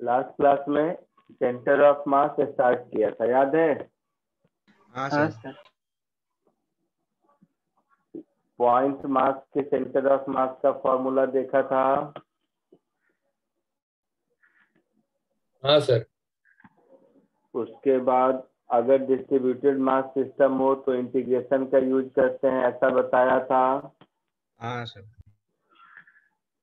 Last class में centre of mass start किया था याद है? हाँ हाँ पॉइंट मास के सेंटर ऑफ़ मास का फॉर्मूला देखा था? हाँ सर उसके बाद अगर डिस्ट्रीब्यूटेड मास सिस्टम हो तो इंटीग्रेशन का यूज़ करते हैं ऐसा बताया था? हाँ सर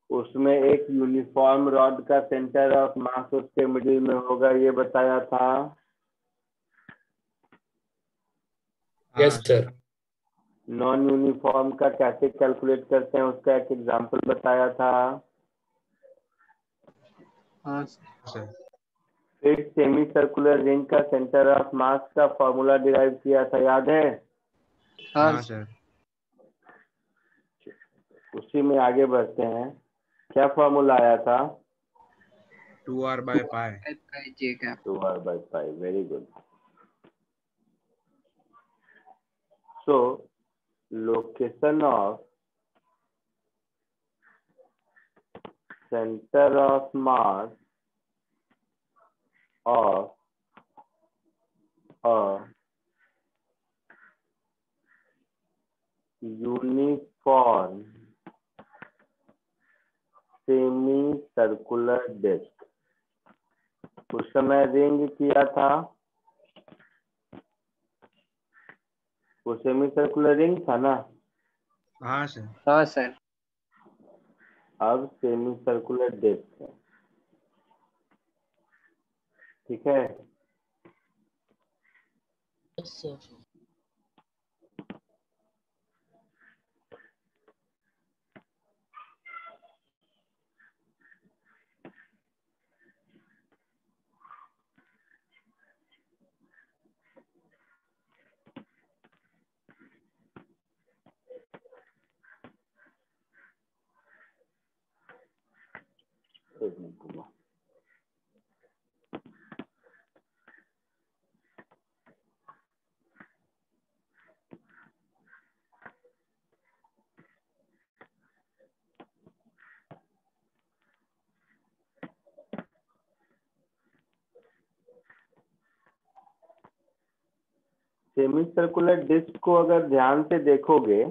उसमें एक यूनिफॉर्म रॉड का सेंटर ऑफ़ मास उसके मिडिल में होगा ये बताया था। हाँ। यस सर नॉन यूनिफॉर्म का कैसे कैलकुलेट करते हैं उसका एक एग्जांपल बताया था। हाँ सर सर फिर सेमी सर्कुलर रिंग का सेंटर ऑफ़ मास का फॉर्मूला डिराइव किया था याद है? हाँ हाँ सर सर उसी में आगे बढ़ते हैं। क्या फॉर्मूला आया था? Two R by pi two R by five very good so location of centre of mass of a uniform semicircular disk उस समय रिंग किया था। वो सेमी सर्कुलर रिंग था ना? हाँ सर। हाँ सर। अब सेमी सर्कुलर डिस्क है। ठीक है? रुको। सेमी सर्कुलर डिस्क को अगर ध्यान से देखोगे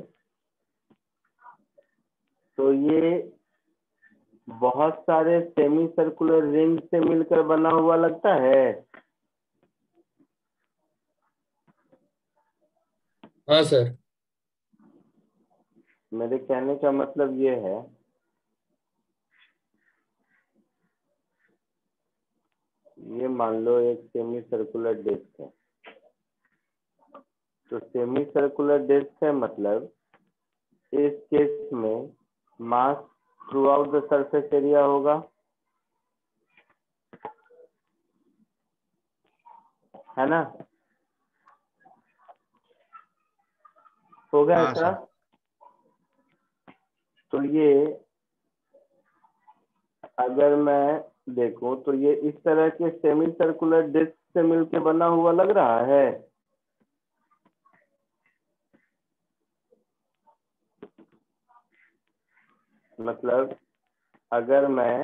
तो ये बहुत सारे सेमी सर्कुलर रिंग से मिलकर बना हुआ लगता है। हाँ सर मेरे कहने का मतलब ये है ये मान लो एक सेमी सर्कुलर डिस्क है। तो सेमी सर्कुलर डिस्क है मतलब इस केस में mass throughout the surface area होगा। है ना? हो गया ऐसा? तो ये अगर मैं देखूँ तो ये इस तरह के सेमी सर्कुलर डिस्क से मिलके बना हुआ लग रहा है। मतलब अगर मैं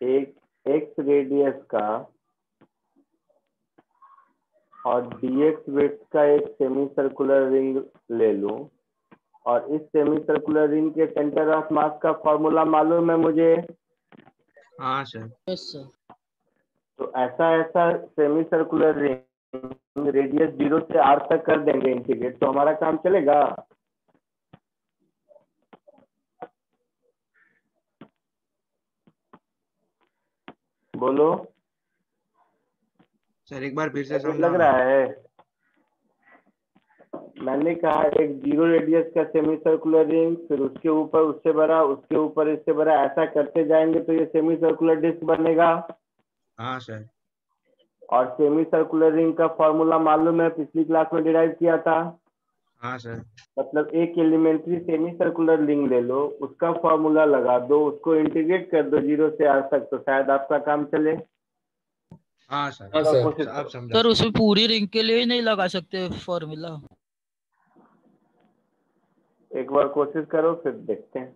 एक एक्स रेडियस का और dx विड्थ का एक सेमी सर्कुलर रिंग ले लूँ और इस सेमी सर्कुलर रिंग के सेंटर ऑफ़ मास का फॉर्मूला मालूम है मुझे? हाँ सर तो ऐसा ऐसा semi circular ring radius zero से आर तक कर देंगे इंटीग्रेट तो हमारा काम चलेगा? बोलो। सर एक बार फिर से लग रहा है। मैंने कहा एक ज़ीरो रेडियस का सेमी सर्कुलर रिंग फिर उसके ऊपर उससे बड़ा उसके ऊपर इससे बड़ा ऐसा करते जाएँगे तो ये सेमी सर्कुलर डिस्क बनेगा। हाँ सर। और सेमी सर्कुलर रिंग का फॉर्मूला मालूम है पिछली क्लास में डिराइव किया था। हाँ सर। मतलब एक एलिमेंट्री सेमी सर्कुलर लिंग ले लो उसका फॉर्मूला लगा दो उसको इंटीग्रेट कर दो ज़ीरो से आज तक तो शायद आपका काम चले। हाँ सर। हाँ सर। आप सर उसमें पूरी रिंग के लिए ही नहीं लगा सकते फॉर्मूला। एक बार कोशिश करो फिर देखते हैं।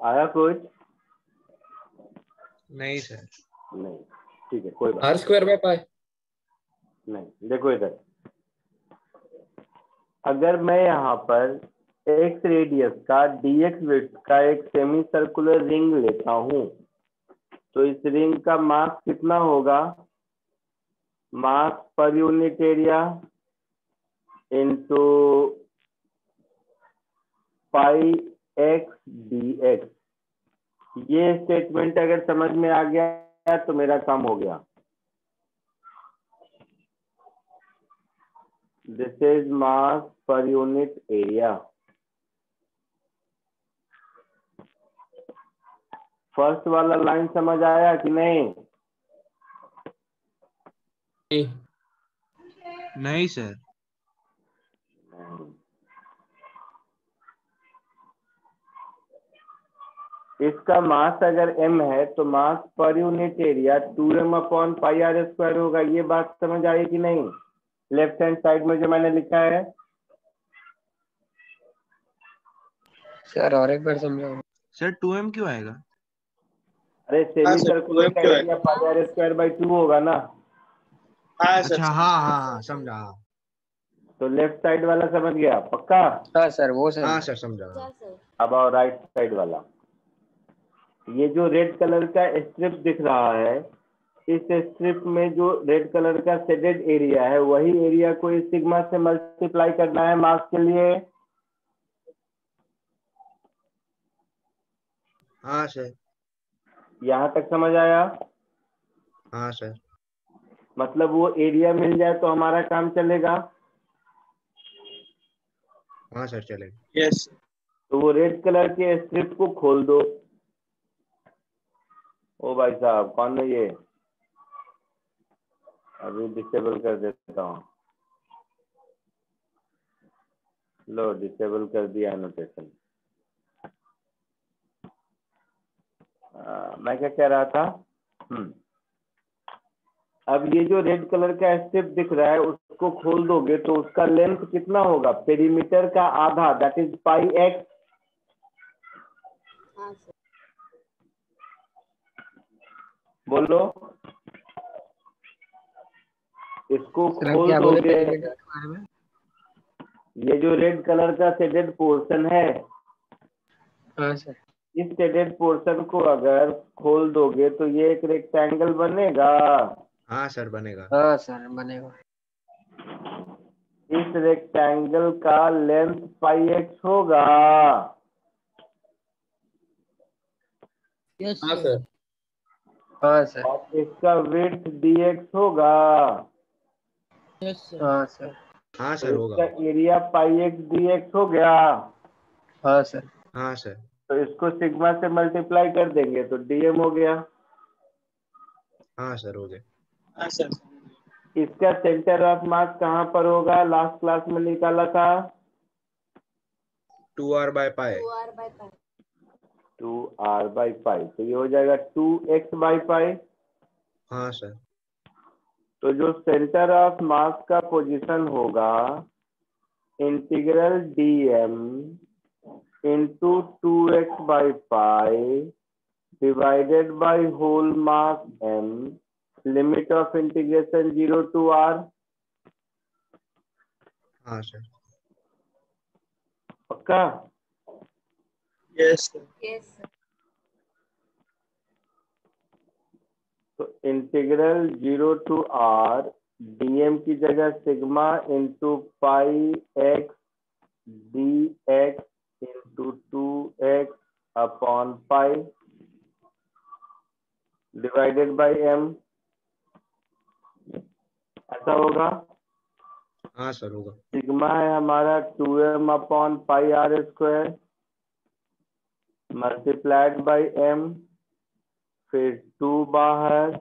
आया कुछ नहीं सर नहीं। ठीक है कोई बात आर स्क्वायर बाय पाई नहीं देखो इधर। अगर मैं यहाँ पर एक्स रेडियस का डीएक्स विड्थ का एक सेमी सर्कुलर रिंग लेता हूँ तो इस रिंग का मास कितना होगा? Mass per unit area into pi X D X ये स्टेटमेंट अगर समझ में आ गया तो मेरा काम हो गया। This is mass per unit area. First वाला लाइन समझ आया कि नहीं? नहीं। नहीं सर इसका मास अगर m है तो mass per unit area two M upon pi R square होगा। ये बात समझ आई कि नहीं? लेफ़्ट हैंड साइड में जो मैंने लिखा है। सर और एक बार समझाओ। सर टू एम क्यों आएगा? अरे सेमी सर्कुलर का area pi R square by two होगा ना? हाँ अच्छा हाँ हाँ हाँ समझा हाँ। तो लेफ़्ट साइड वाला समझ गया पक्का? हाँ सर वो सर हाँ सर समझा। अब आओ राइट साइड वाला। ये जो रेड कलर का स्ट्रिप दिख रहा है इस स्ट्रिप में जो रेड कलर का शेडेड एरिया है वही एरिया को इस सिग्मा से मल्टीप्लाई करना है मास के लिए। हाँ सर यहाँ तक समझ आया? हाँ सर मतलब वो एरिया मिल जाए तो हमारा काम चलेगा? हाँ सर चलेगा। यस तो वो रेड कलर के स्ट्रिप को खोल दो। ओ भाई साहब, कौन है ये? अभी डिसेबल कर देता हूँ। लो डिसेबल कर दिया एनोटेशन मैं क्या कह रहा था? हम्म। अब ये जो रेड कलर का स्टेप दिख रहा है, उसको खोल दोगे तो उसका लेंथ कितना होगा? पेरीमीटर का आधा दैट इज़ पाई एक्स बोलो। इसको खोल दोगे। ये जो रेड कलर का शेडेड पोर्शन है हाँ सर इस शेडेड पोर्शन को अगर खोल दोगे तो ये एक रेक्टेंगल बनेगा। हाँ सर बनेगा। हाँ सर बनेगा। इस रेक्टेंगल का लेंथ पाई एक्स होगा। यस हाँ सर हाँ सर। और इसका विड्थ डी एक्स होगा। यस सर हाँ सर। हाँ सर होगा। इसका area pi X D X हो गया। हाँ सर। हाँ सर। तो इसको सिग्मा से मल्टीप्लाई कर देंगे तो डीएम हो गया। हाँ सर हो गया। हाँ सर। इसका सेंटर ऑफ़ मास कहाँ पर होगा? लास्ट क्लास में निकाला था। Two r by pi two r by pi तो ये हो जाएगा टू एक्स बाई पाई हाँ सर तो जो सेंटर ऑफ़ मास का पोजीशन होगा integral d m into two x by pi divided by whole mass m limit of integration zero to r हाँ सर पक्का? यस सर तो integral zero to r dm की जगह sigma into pi x d x into two x upon pi divided by m ऐसा होगा? हाँ sir होगा। Sigma है हमारा two m upon pi r square multiplied by m फिर टू बाहर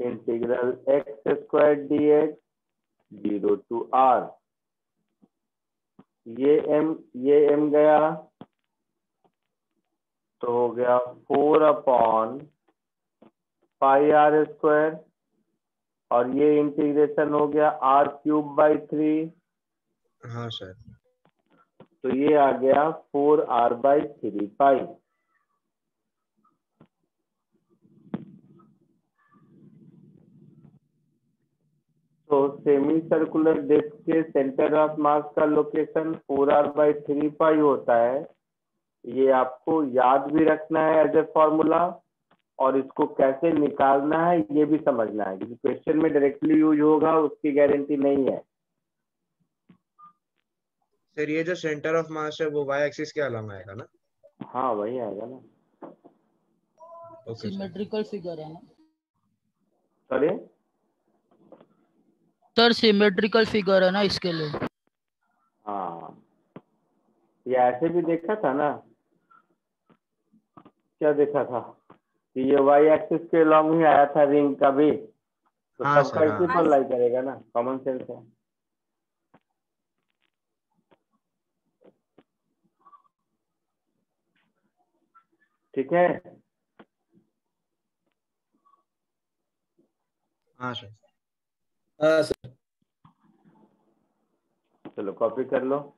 integral x square d x zero to r ये M ये एम गया। तो हो गया four upon pi r square और ये इंटीग्रेशन हो गया आर क्यूब बाई थ्री हाँ सर तो ये आ गया four r by three pi. तो सेमी सर्कुलर डिस्क के सेंटर ऑफ़ मास का location four r by three pi होता है। ये आपको याद भी रखना है एज ए फॉर्मूला और इसको कैसे निकालना है ये भी समझना है। क्योंकि क्वेश्चन में डायरेक्टली यूज़ होगा, उसकी गारंटी नहीं है। सर ये जो सेंटर ऑफ़ मास है वो वाई एक्सिस के अलावा आएगा ना? हाँ वही आएगा ना। ओके सिमेट्रिकल फिगर है ना? सॉरी सर सिमेट्रिकल फिगर है ना इसके लिए? हाँ। ये ऐसे भी देखा था ना? क्या देखा था? कि ये वाई एक्सिस के लॉन्ग ही आया था रिंग का भी। तो हाँ सबका सर, इसी हाँ। पर लाई करेगा ना? कॉमन सेंस है। ठीक है? हाँ सर। हाँ सर। चलो कॉपी कर लो।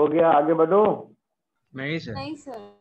हो गया आगे बढ़ो। नहीं सर नहीं सर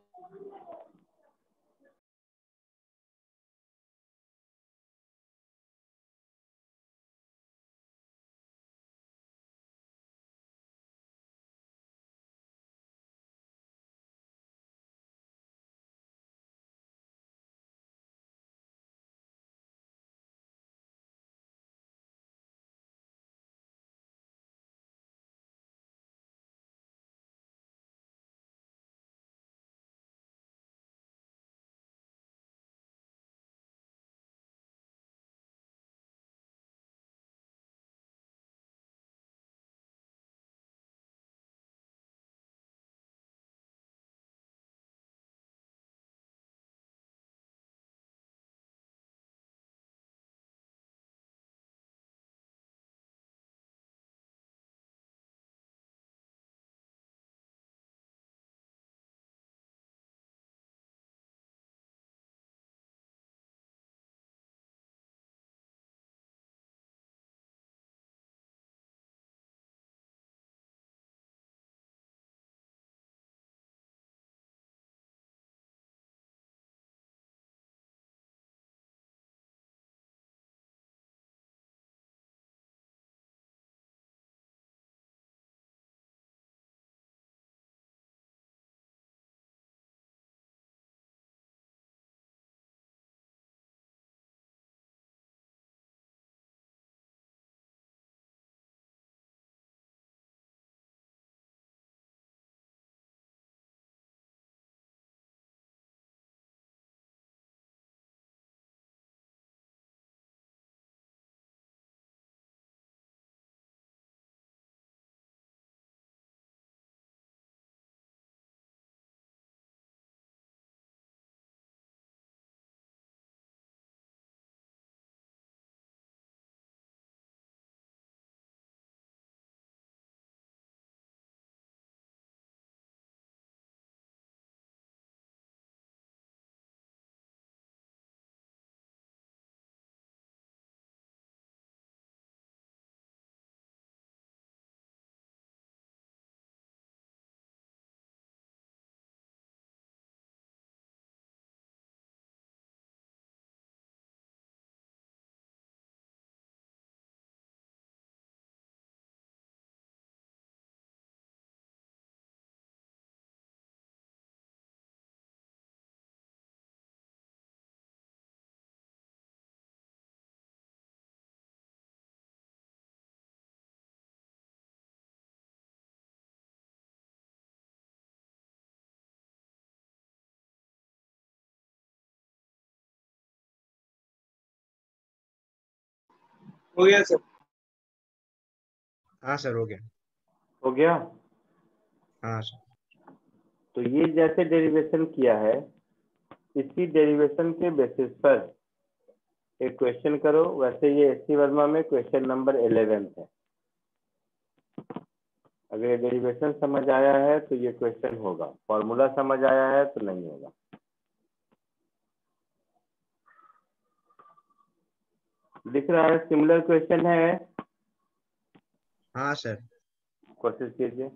हो गया सर। हाँ सर हो गया। हो गया? हाँ सर। तो ये जैसे डेरिवेशन किया है इसी डेरिवेशन के बेसिस पर एक क्वेश्चन करो। वैसे ये एस वर्मा में क्वेश्चन नंबर इलेवेंथ है। अगर ये डेरिवेशन समझ आया है तो ये क्वेश्चन होगा। फॉर्मूला समझ आया है तो नहीं होगा। दिख रहा है सिमिलर क्वेश्चन है। हाँ सर कोशिश कीजिए।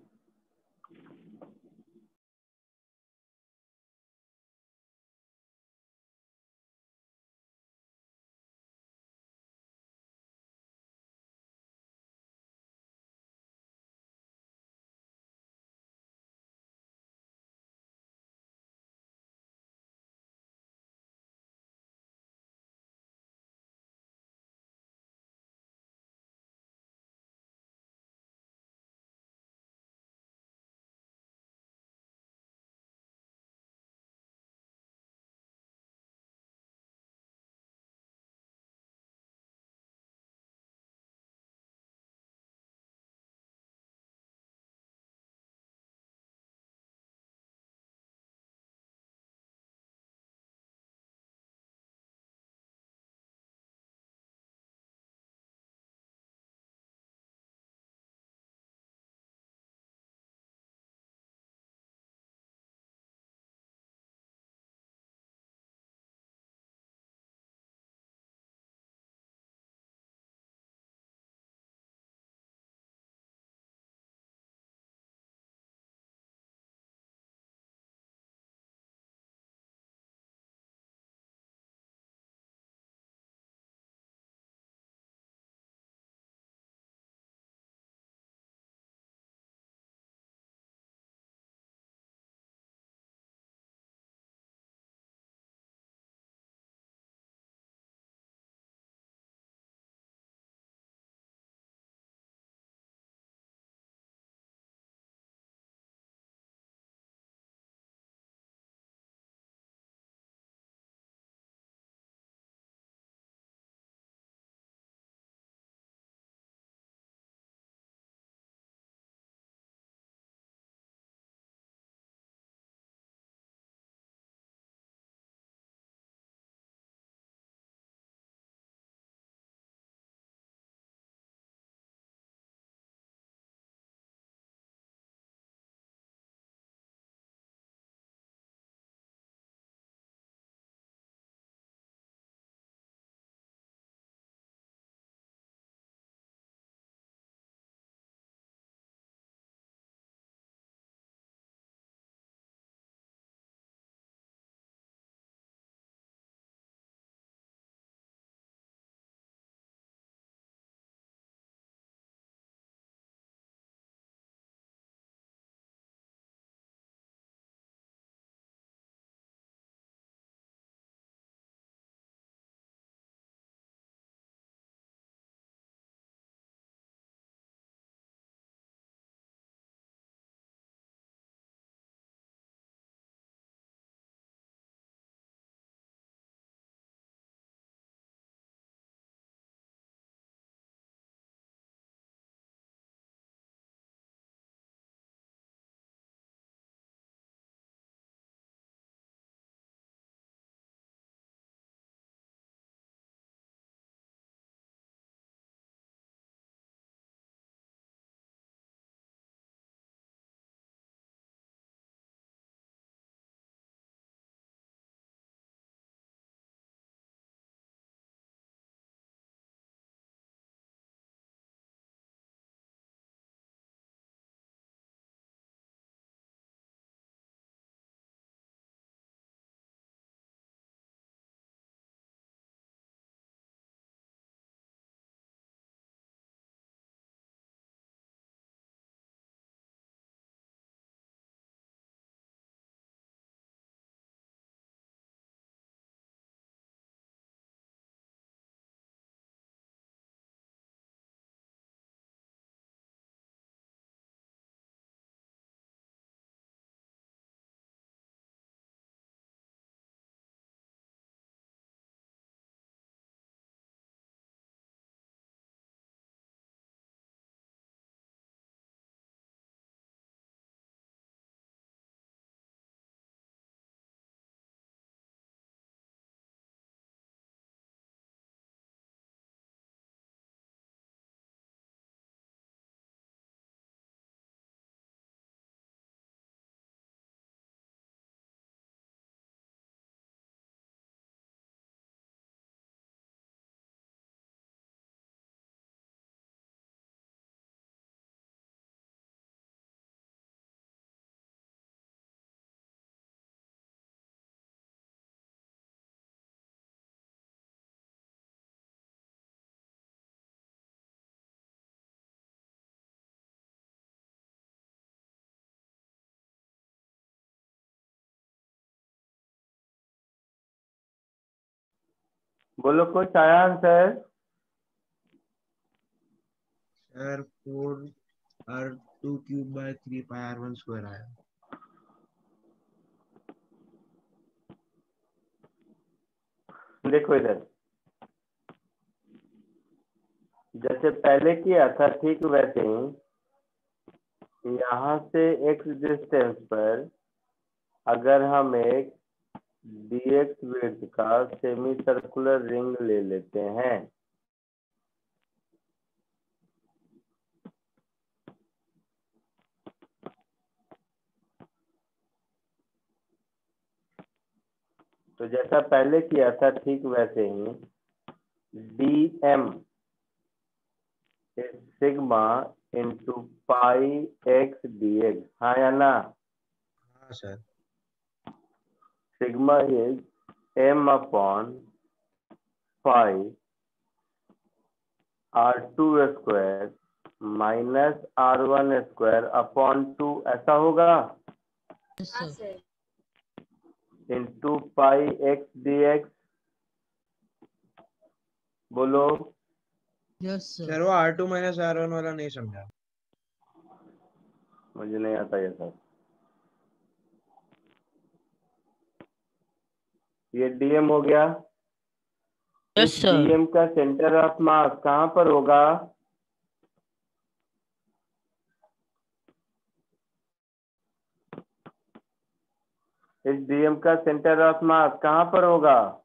बोलो कुछ आया answer sir four r two cube by three pi r one square आया। देखो इधर। जैसे पहले किया था ठीक वैसे ही। यहाँ से एक्स डिस्टेंस पर अगर हम एक dx विड्थ का सेमी सर्कुलर रिंग ले लेते हैं। तो जैसा पहले किया था, ठीक वैसे ही d m sigma into pi x d x हाँ या ना? हाँ sir sigma is m upon phi r2 square minus r1 square upon 2 ऐसा होगा Yes, sir. into pi x dx बोलो सर वो r two minus r one वाला नहीं समझा मुझे नहीं आता ये सब ये डीएम हो गया। Yes, sir. डीएम का सेंटर ऑफ़ मास कहाँ पर होगा? इस डीएम का सेंटर ऑफ़ मास कहाँ पर होगा?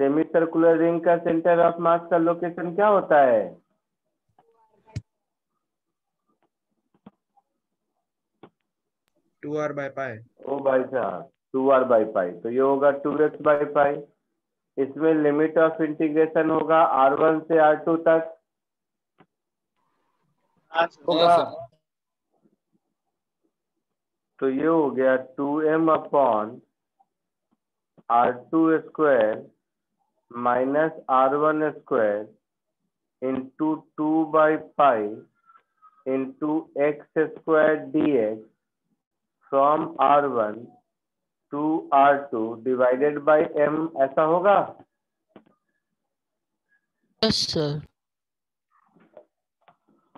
सेमी सर्कुलर रिंग का सेंटर ऑफ़ मास का लोकेशन क्या होता है? Two r by pi. ओ भाई साहब टू आर बाई पाई। तो ये होगा टू एक्स बाई पाई। इसमें लिमिट ऑफ़ इंटीग्रेशन होगा आर वन से आर टू तक। होगा। तो ये हो गया two m upon r two square minus r one square into two by pi into x square d x. From r one to r two divided by m ऐसा होगा Yes, sir.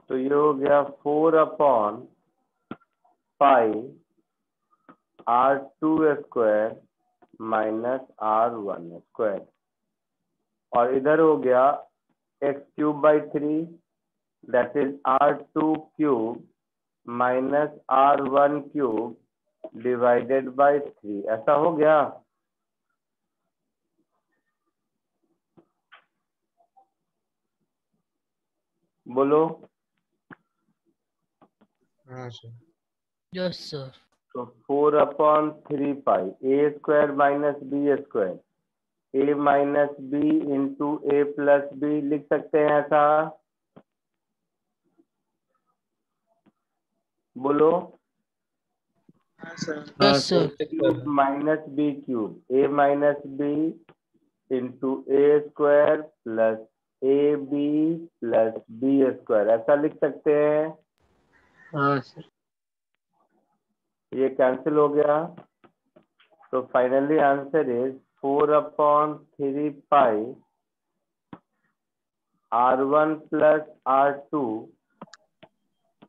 तो ये हो गया four upon five r two square minus r one square और इधर हो गया x cube by three that is r two cube minus r one cube divided by three ऐसा हो गया? बोलो। हाँ सर तो four upon three pi a square minus b square a minus b into a plus b लिख सकते हैं ऐसा? बोलो। Yes, sir. Cube minus b cube. A minus b into a square plus a b plus b square ऐसा लिख सकते हैं? हाँ सर ये कैंसिल हो गया। तो finally answer is four upon three pi r one plus r two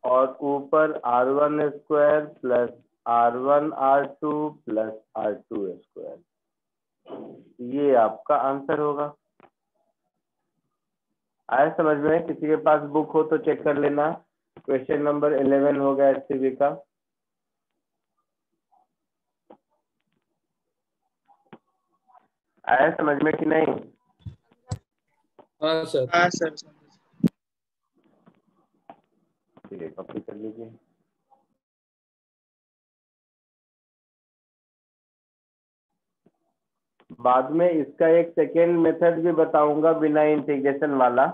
और ऊपर r one square plus r one r two plus r two square ये आपका आंसर होगा। आया समझ में? किसी के पास बुक हो तो चेक कर लेना। क्वेश्चन नंबर इलेवन हो गया एस का। आया समझ में कि नहीं? हाँ सर। हाँ सर ठीक है कॉपी कर लीजिए। बाद में इसका एक सेकेंड मेथड भी बताऊँगा बिना इंटीग्रेशन वाला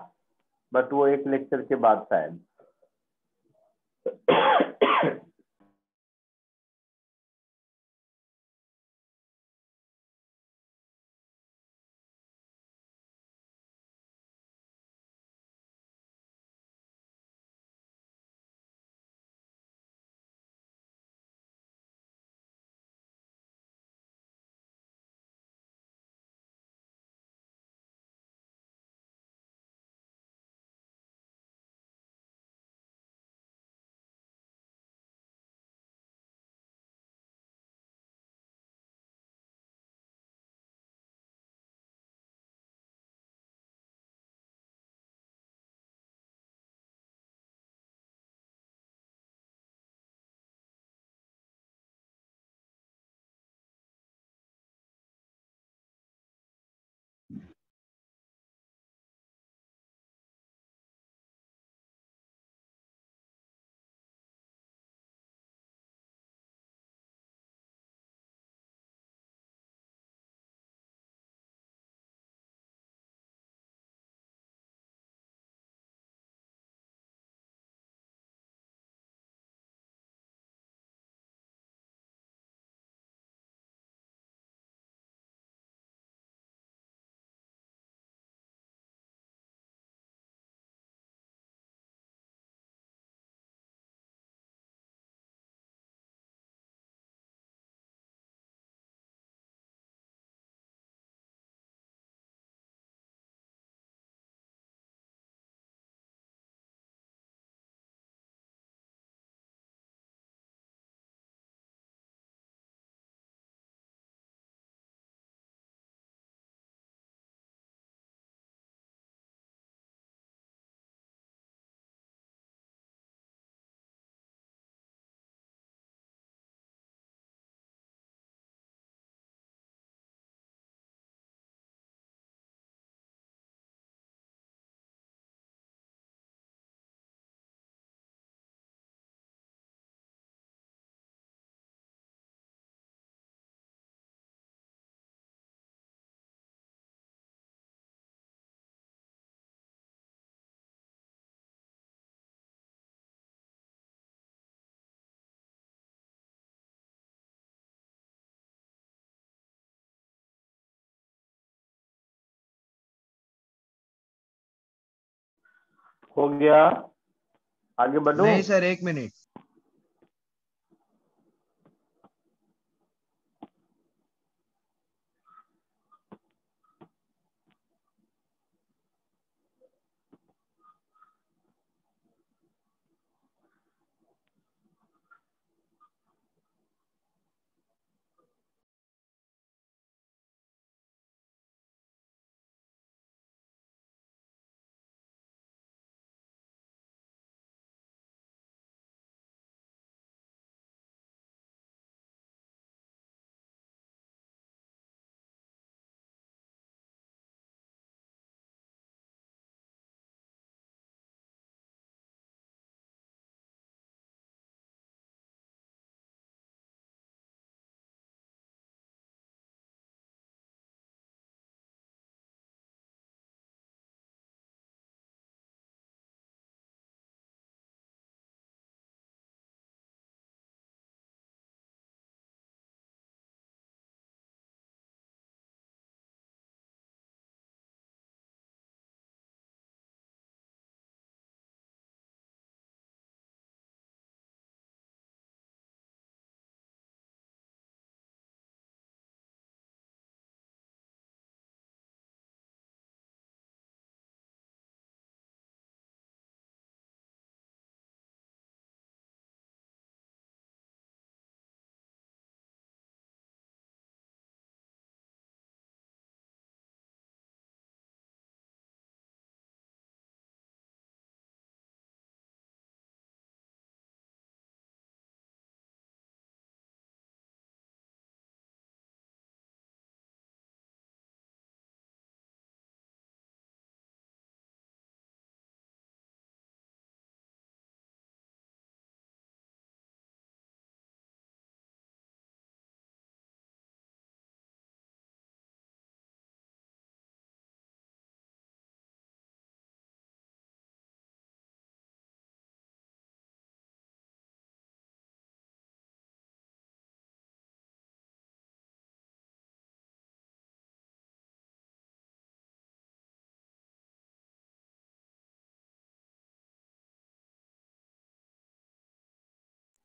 बट वो एक लेक्चर के बाद शायद। हो गया। आगे बढ़ो। नहीं सर एक मिनट।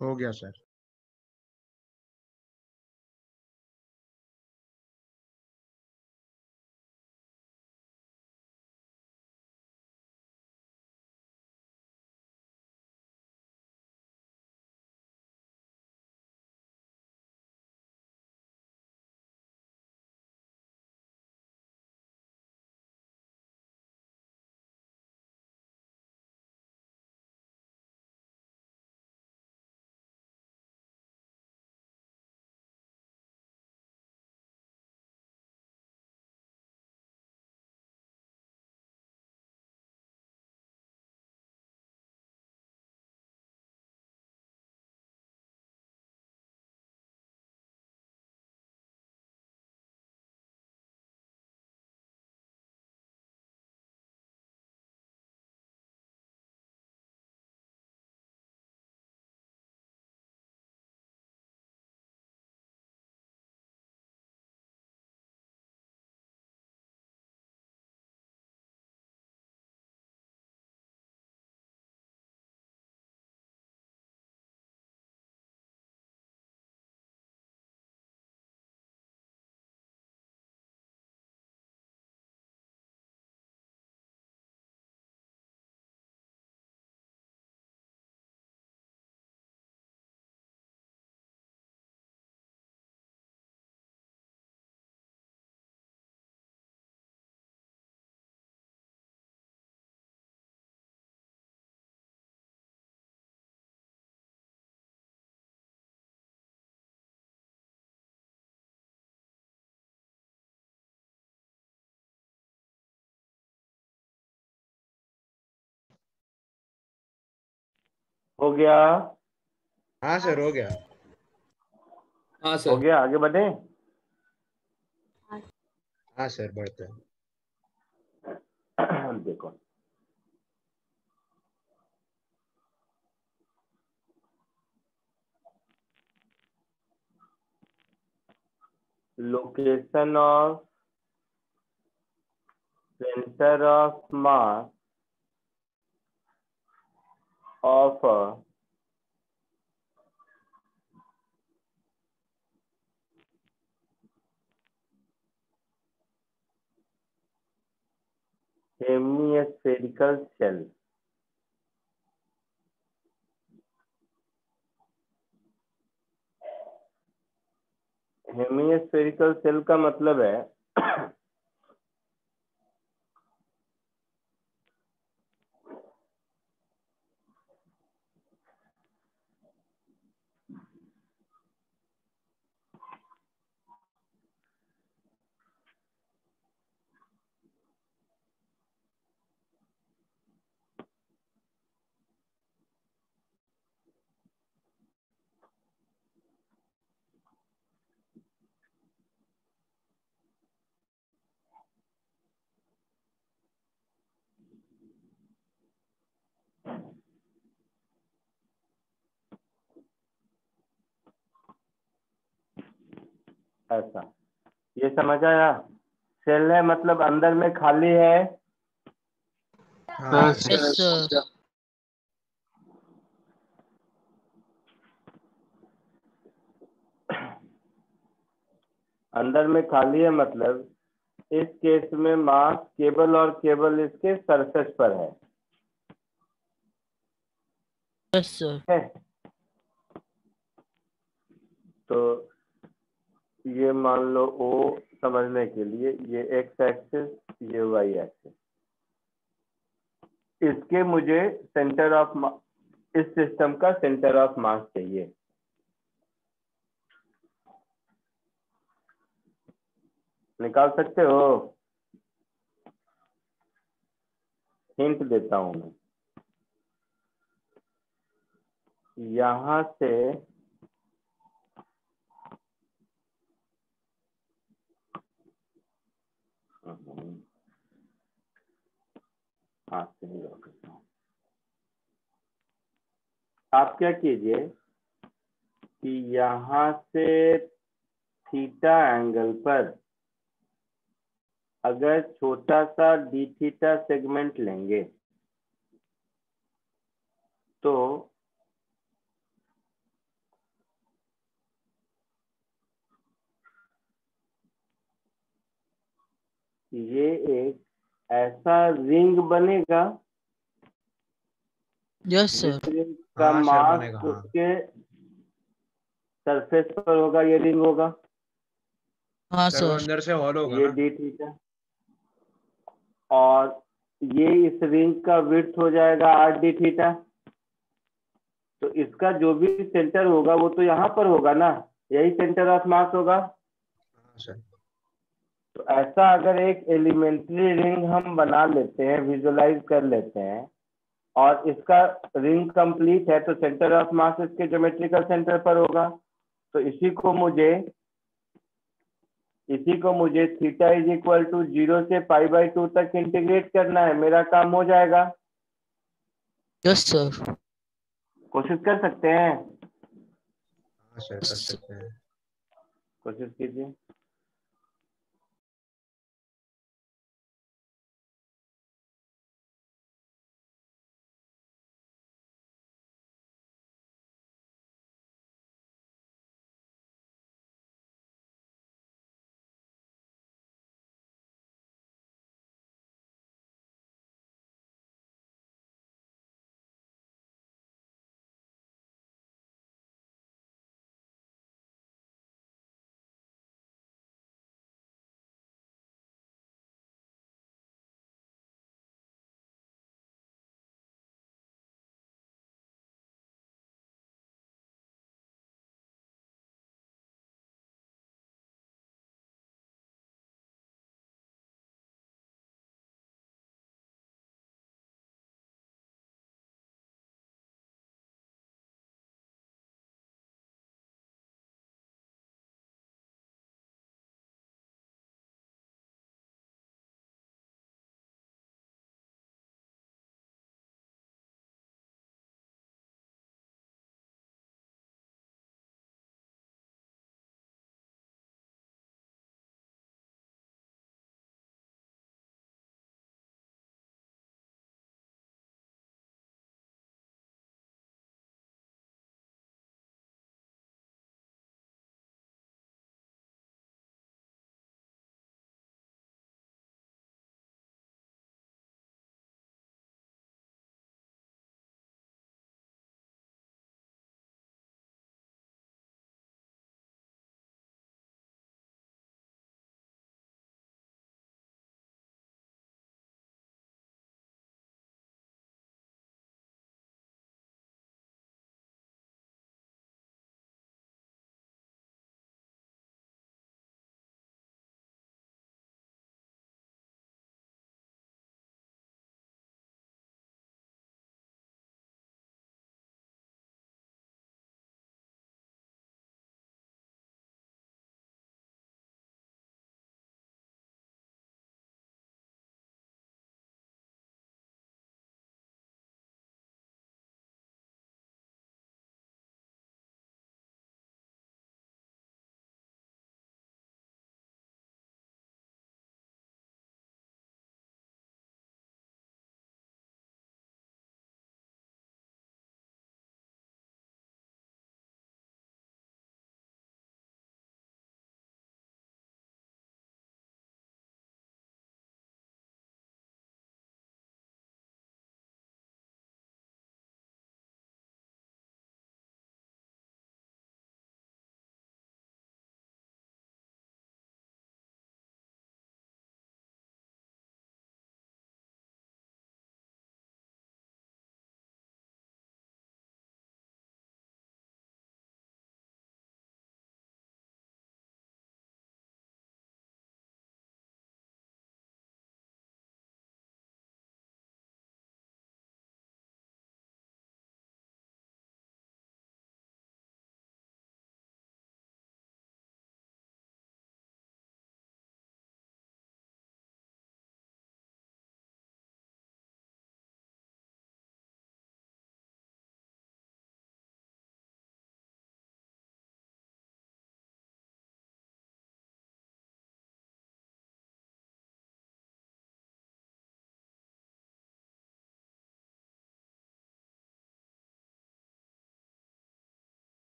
हो गया सर। हो गया। हाँ सर हो गया। हाँ सर हो गया आगे बढ़े। हाँ सर बढ़ते हैं। देखो। Location of center of mass of a hemispherical cell hemispherical shell का मतलब है ऐसा। ये समझ आया? सेल है मतलब अंदर में खाली है? हाँ. अंदर में खाली है मतलब इस केस में मास केबल और केवल इसके सरफेस पर है। Yes, sir. है? तो ये मान लो ओ समझने के लिए ये एक्स एक्सिस ये वाई एक्सिस इसके मुझे सेंटर ऑफ़ इस सिस्टम का सेंटर ऑफ़ मास चाहिए। निकाल सकते हो? हिंट देता हूँ मैं। यहाँ से हूँ आप क्या कीजिए कि यहाँ से थीटा एंगल पर अगर छोटा सा डी थीटा सेगमेंट लेंगे तो ये एक ऐसा रिंग बनेगा. जिस रिंग का हाँ, मास हाँ। उसके सरफेस पर होगा ये रिंग होगा। हाँ सर अंदर से हॉल होगा ये डी थीटा और ये इस रिंग का विड्थ हो जाएगा आठ डी थीटा तो इसका जो भी सेंटर होगा वो तो यहाँ पर होगा ना? यही सेंटर ऑफ़ मास होगा। हाँ, सर तो ऐसा अगर एक एलिमेंट्री रिंग हम बना लेते हैं विजुलाइज कर लेते हैं और इसका रिंग कंप्लीट है तो सेंटर ऑफ़ मास इसके ज्योमेट्रिकल सेंटर पर होगा। तो इसी को मुझे इसी को मुझे theta is equal to zero से पाई बाई टू तक इंटीग्रेट करना है मेरा काम हो जाएगा। यस सर कोशिश कर सकते हैं? हाँ कर सकते हैं। कोशिश कीजिए।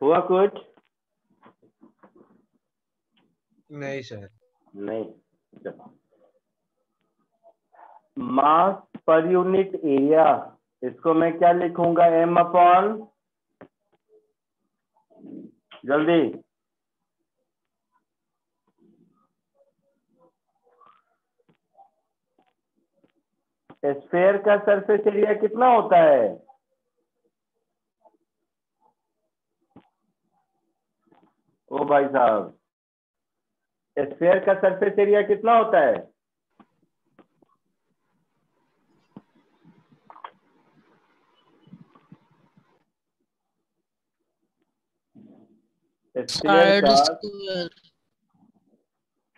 हुआ कुछ? नहीं सर। नहीं मास पर यूनिट एरिया इसको मैं क्या लिखूँगा? एम अपॉन जल्दी। स्फेयर का सरफेस एरिया कितना होता है? ओ भाई साहब स्फेयर का सरफेस एरिया कितना होता है?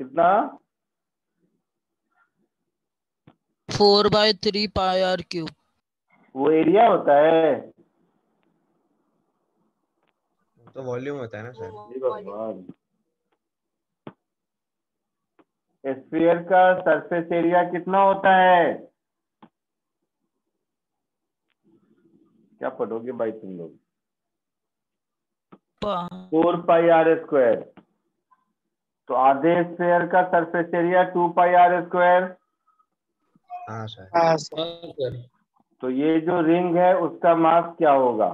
कितना? Four by three pi r cube वो एरिया होता है। तो वॉल्यूम होता है ना सर। स्फीयर का सरफेस एरिया कितना होता है? क्या पढ़ोगे भाई तुम लोग? फोर पाई आर स्क्वायर तो आधे स्फीयर का surface area two pi r square हाँ सर। तो ये जो रिंग है उसका मास क्या होगा?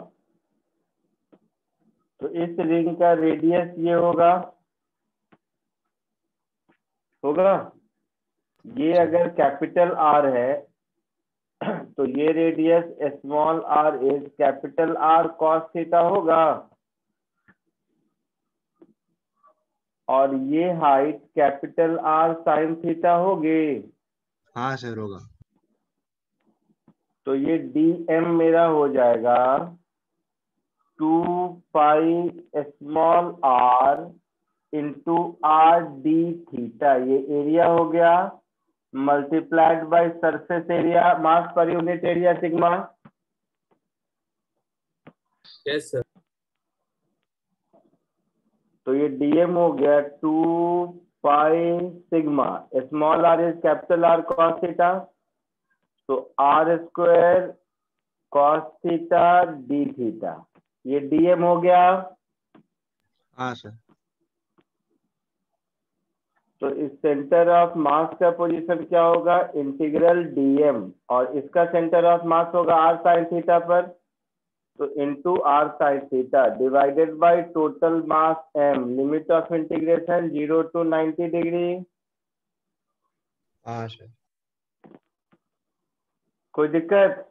तो इस रिंग का रेडियस ये होगा होगा? ये अगर कैपिटल आर है तो ये radius small r is capital r cos theta होगा। और ये height capital r sine theta होगी। हाँ सर होगा। तो ये डी एम मेरा हो जाएगा। Two pi small r into r d theta ये एरिया हो गया multiplied by surface area mass per unit area sigma yes sir तो ये डीएम हो गया two pi sigma small r is capital r cos theta तो r square cos theta d theta ये DM हो गया। हाँ सर। तो इस सेंटर ऑफ़ मास का पोजीशन क्या होगा? इंटीग्रल डीएम और इसका सेंटर ऑफ़ मास होगा आर साइन थीटा पर। तो into r sine theta divided by total mass m limit of integration zero to ninety degree हाँ सर। कोई दिक्कत?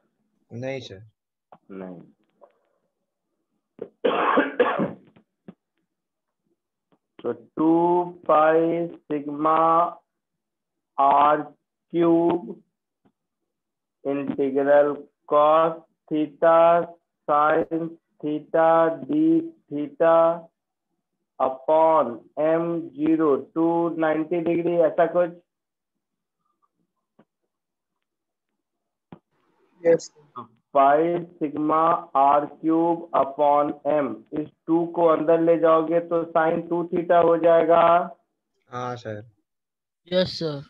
नहीं सर। नहीं। तो two pi sigma r cube integral cos theta sine theta d theta upon m zero to ninety degree, ऐसा कुछ? Yes pi sigma r cube upon m. इस two को अंदर ले जाओगे तो साइन टू थीटा हो जाएगा। हाँ सर। Yes sir.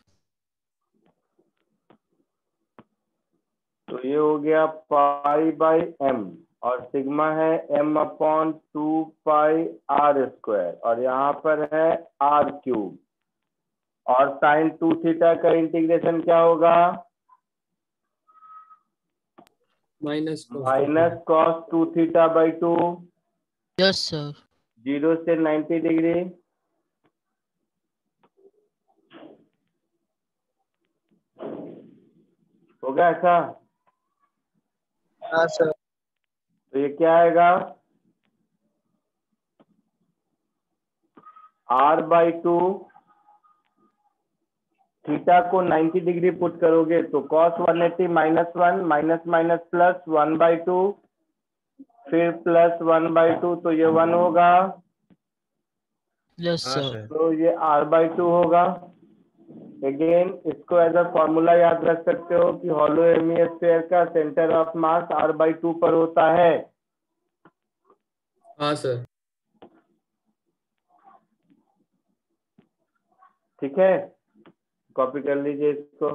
तो ये हो गया पाई बाई एम और सिग्मा है m upon two pi r square. और यहाँ पर है आर क्यूब। और साइन टू थीटा का इंटीग्रेशन क्या होगा? Minus minus cos two theta by two. Yes sir zero से नाइन्टी डिग्री। होगा ऐसा? हाँ सर तो ये क्या आएगा? आर बाई टू थीटा को 90 डिग्री पुट करोगे तो cos 180 minus one minus minus plus one by two फिर प्लस वन बाई टू तो ये वन होगा। यस हाँ तो ये आर बाई टू होगा। अगेन इसको एज अ फॉर्मूला याद रख सकते हो कि हॉलो हेमिस्फीयर का centre of mass r by two पर होता है। हाँ सर ठीक है? कॉपी कर लीजिए इसको।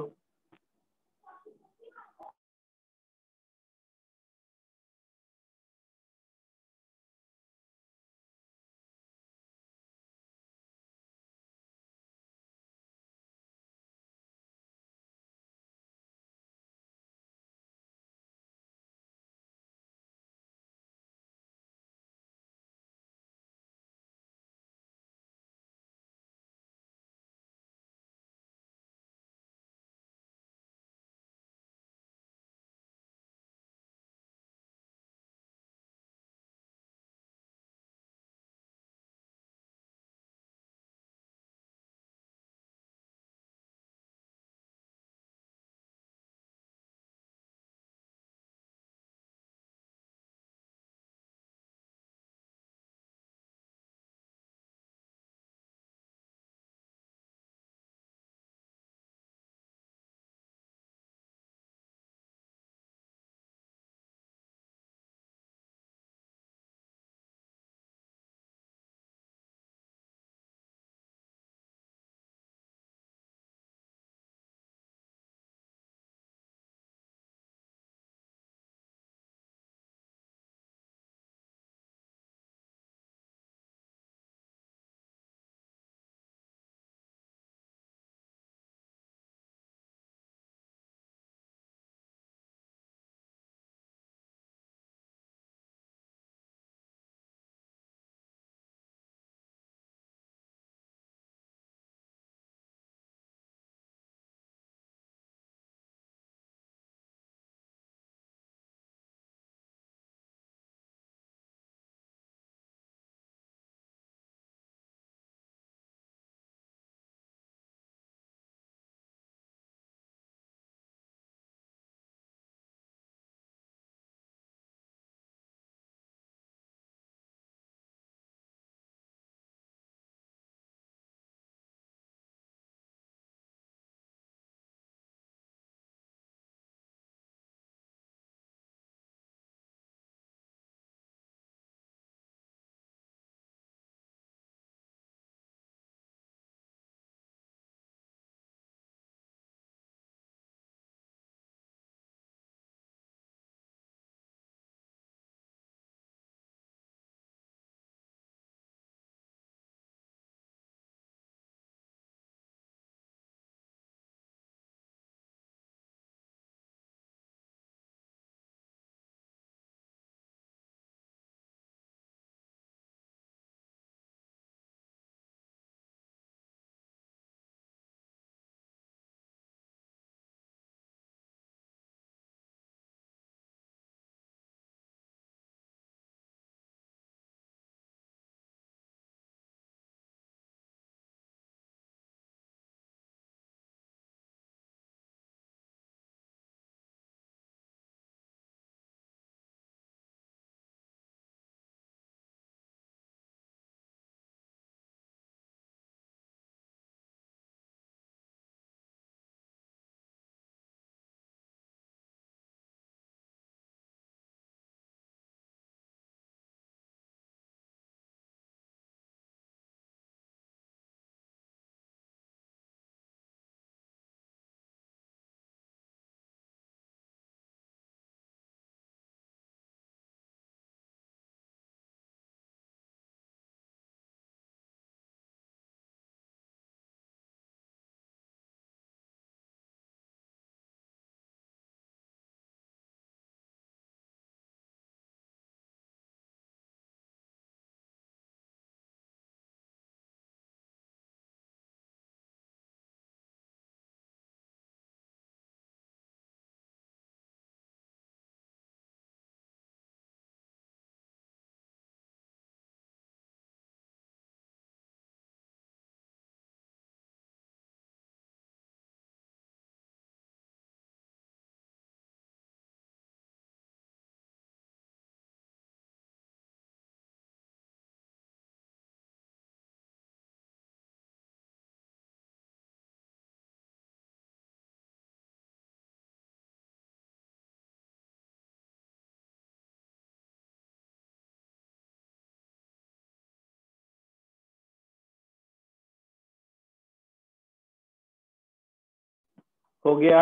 हो गया।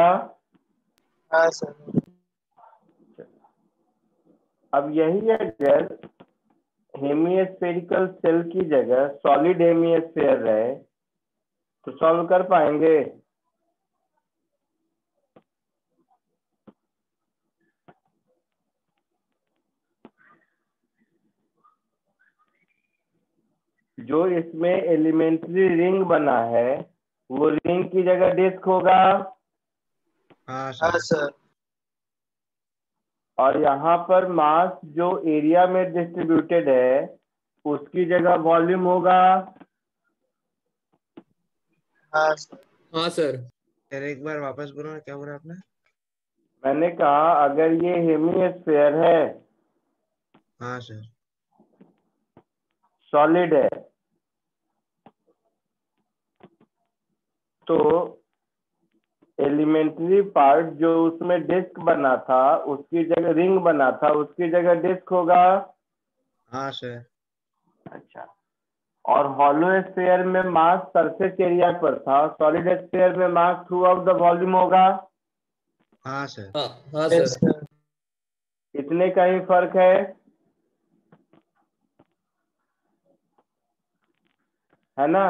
हाँ सर। अब यही अगर हेमिस्फेरिकल सेल की जगह सॉलिड हेमिस्फेयर रहे तो सॉल्व कर पाएँगे। जो इसमें एलिमेंट्री रिंग बना है वो रिंग की जगह डिस्क होगा। हाँ हाँ सर। और यहाँ पर मास जो एरिया में डिस्ट्रीब्यूटेड है उसकी जगह वॉल्यूम होगा। हाँ सर। हाँ सर। सर एक बार वापस बोलो क्या बोला आपने? मैंने कहा अगर ये हेमिस्फेयर है हाँ सर। सॉलिड है तो एलिमेंट्री पार्ट जो उसमें डिस्क बना था उसकी जगह रिंग बना था उसकी जगह डिस्क होगा। हाँ सर अच्छा। और हॉलो स्फेयर में मास सरफेस एरिया पर था सॉलिड स्फेयर में mass throughout the volume होगा। हाँ सर हाँ हाँ सर सर इतने का ही फ़र्क है। है ना?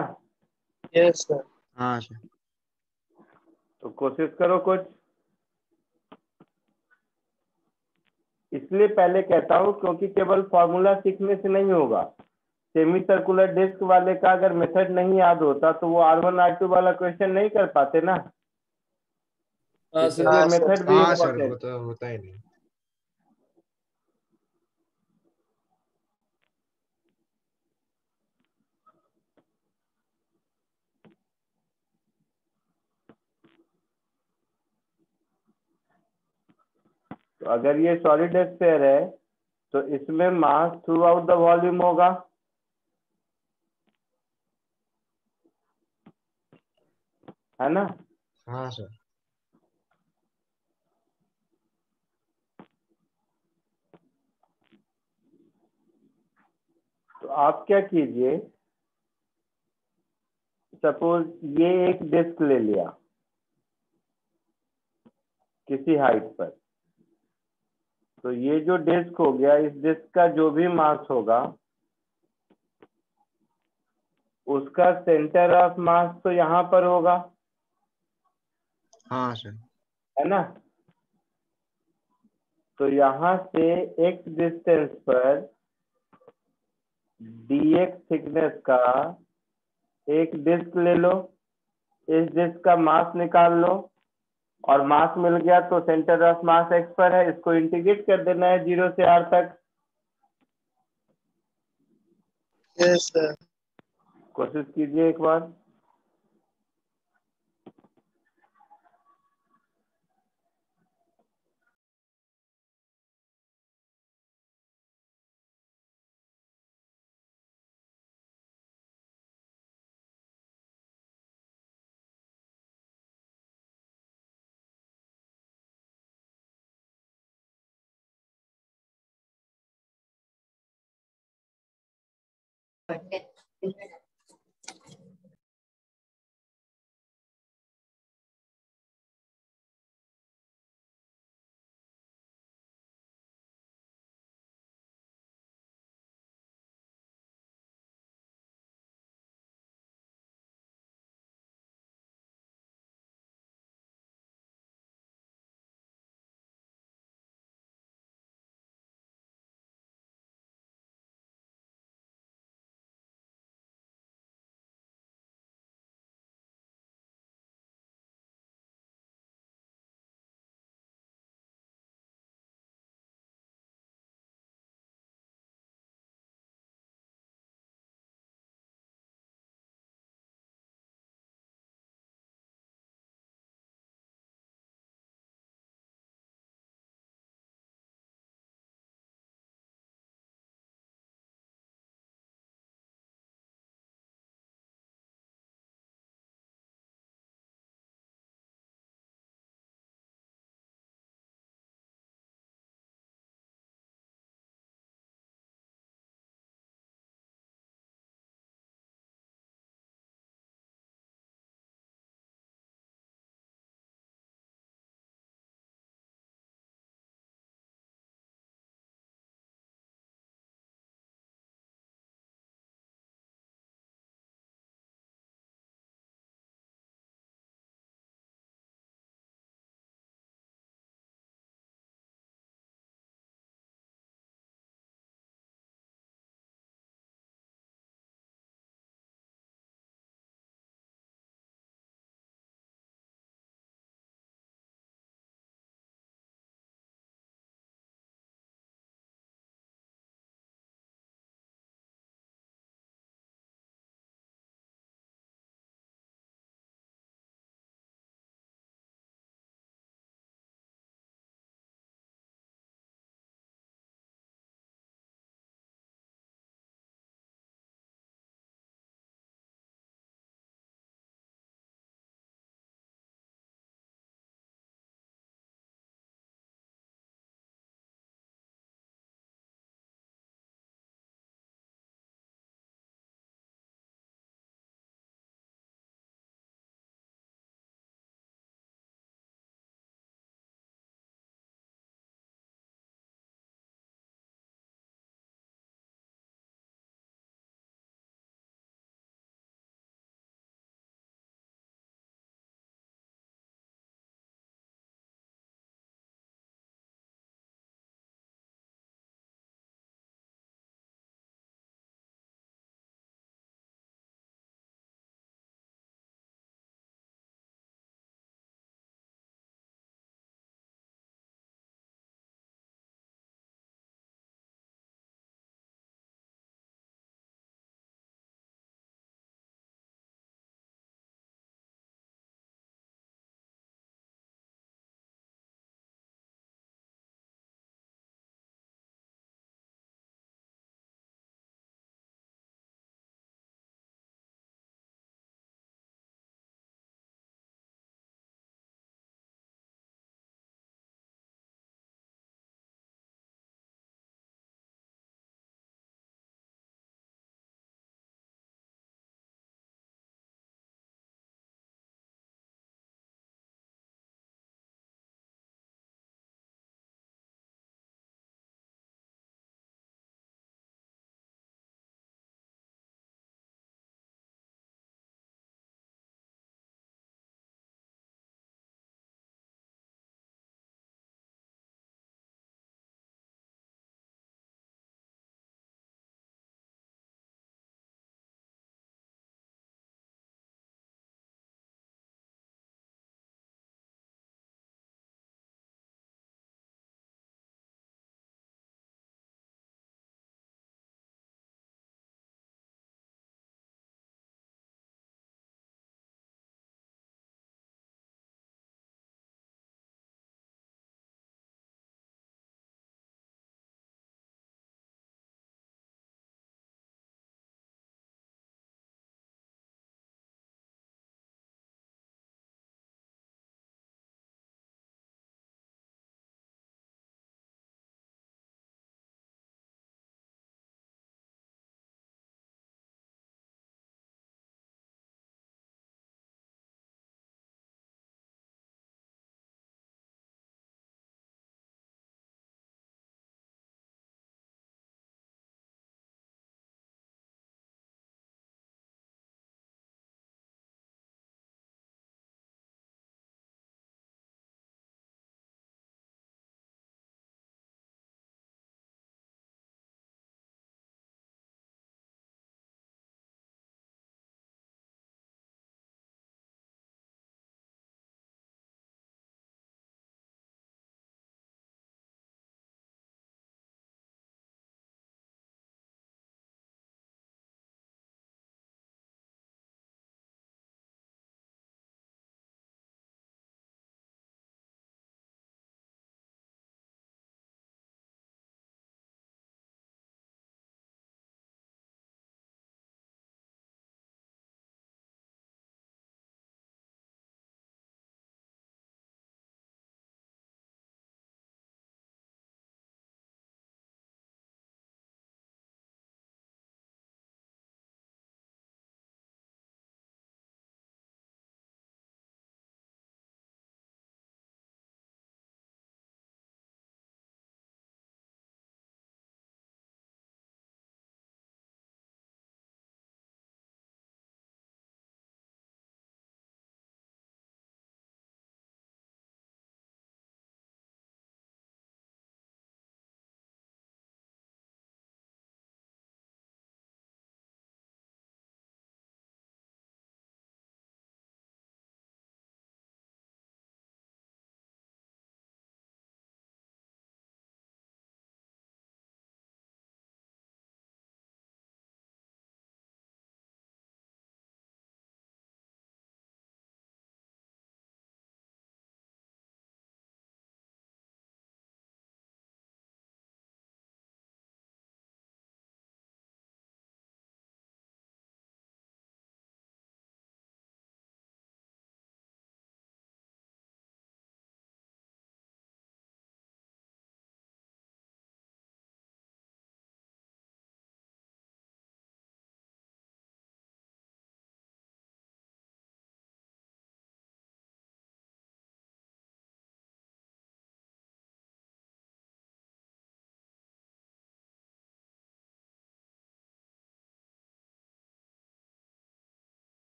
यस सर हाँ सर तो कोशिश करो कुछ। इसलिए पहले कहता हूँ क्योंकि केवल फॉर्मूला सीखने से नहीं होगा। सेमी सर्कुलर डिस्क वाले का अगर मेथड नहीं याद होता तो वो आर वन आर टू वाला क्वेश्चन नहीं कर पाते ना। इसलिए हाँ। मेथड भी हाँ होता ही नहीं। तो अगर ये सॉलिड स्फेयर है तो इसमें mass throughout the volume होगा। है ना? हाँ सर तो आप क्या कीजिए सपोज़ ये एक डिस्क ले लिया किसी हाइट पर। तो ये जो डिस्क हो गया इस डिस्क का जो भी मास होगा उसका सेंटर ऑफ़ मास तो यहाँ पर होगा। हाँ सर है ना? तो यहाँ से x डिस्टेंस पर dx थिकनेस का एक डिस्क ले लो इस डिस्क का मास निकाल लो। और मास मिल गया तो सेंटर ऑफ़ मास एक्स पर है इसको इंटीग्रेट कर देना है ज़ीरो से आर तक। यस सर कोशिश कीजिए एक बार। Okay.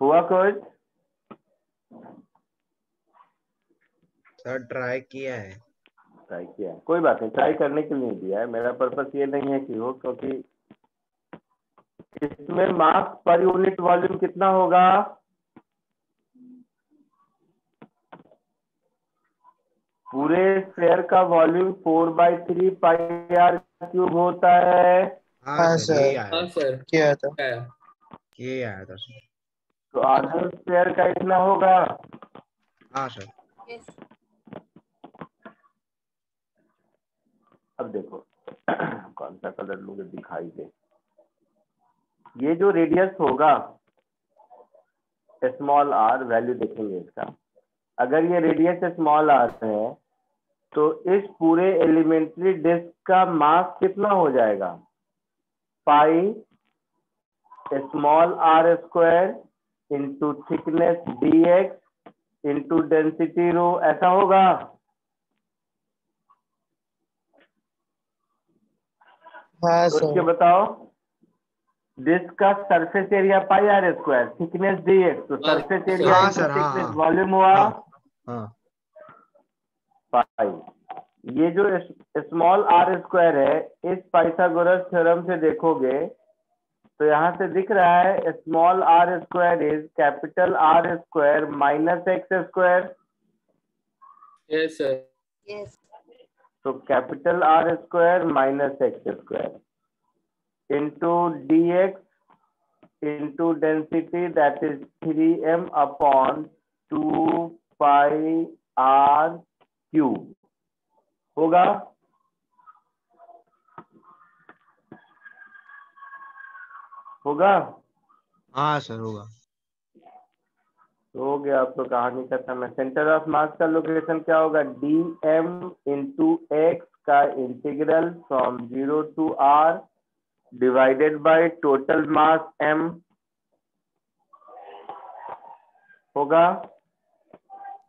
हुआ कुछ सर ट्राई किया है। ट्राई किया है। कोई बात नहीं ट्राई करने के लिए दिया है। मेरा पर्पस ये नहीं है कि हो क्योंकि इसमें मास पर यूनिट वॉल्यूम कितना होगा? पूरे स्फेयर का volume four by three pi r cube होता है। हाँ हाँ, सर। हाँ किया था। है। ये आया था सर। तो आधा स्फेयर का इतना होगा। हाँ सर अब देखो कौन सा कलर मुझे दिखाई दे। ये जो रेडियस होगा स्मॉल आर वैल्यू देखेंगे इसका। अगर ये रेडियस स्मॉल आर है तो इस पूरे एलिमेंट्री डिस्क का मास कितना हो जाएगा? Pi small r square into thickness d x into density rho ऐसा होगा? हाँ सोच बताओ। डिस्क का surface area pi r square thickness d x तो हाँ, सरफेस हाँ, एरिया सर, हाँ, हाँ। वॉल्यूम हुआ। हाँ। हाँ। पाई ये जो स्मॉल आर स्क्वायर है इस पाइथागोरस थ्योरम से देखोगे तो यहाँ से दिख रहा है small r square is capital r square minus x square yes sir तो capital r square minus x square into d x into density that is three m upon two pi r cube होगा? होगा? हाँ sir होगा। तो हो गया आपको तो कहानी खत्म। है सेंटर ऑफ़ मास का लोकेशन क्या होगा? डी एम इंटू एक्स का integral from zero to r divided by total mass m होगा?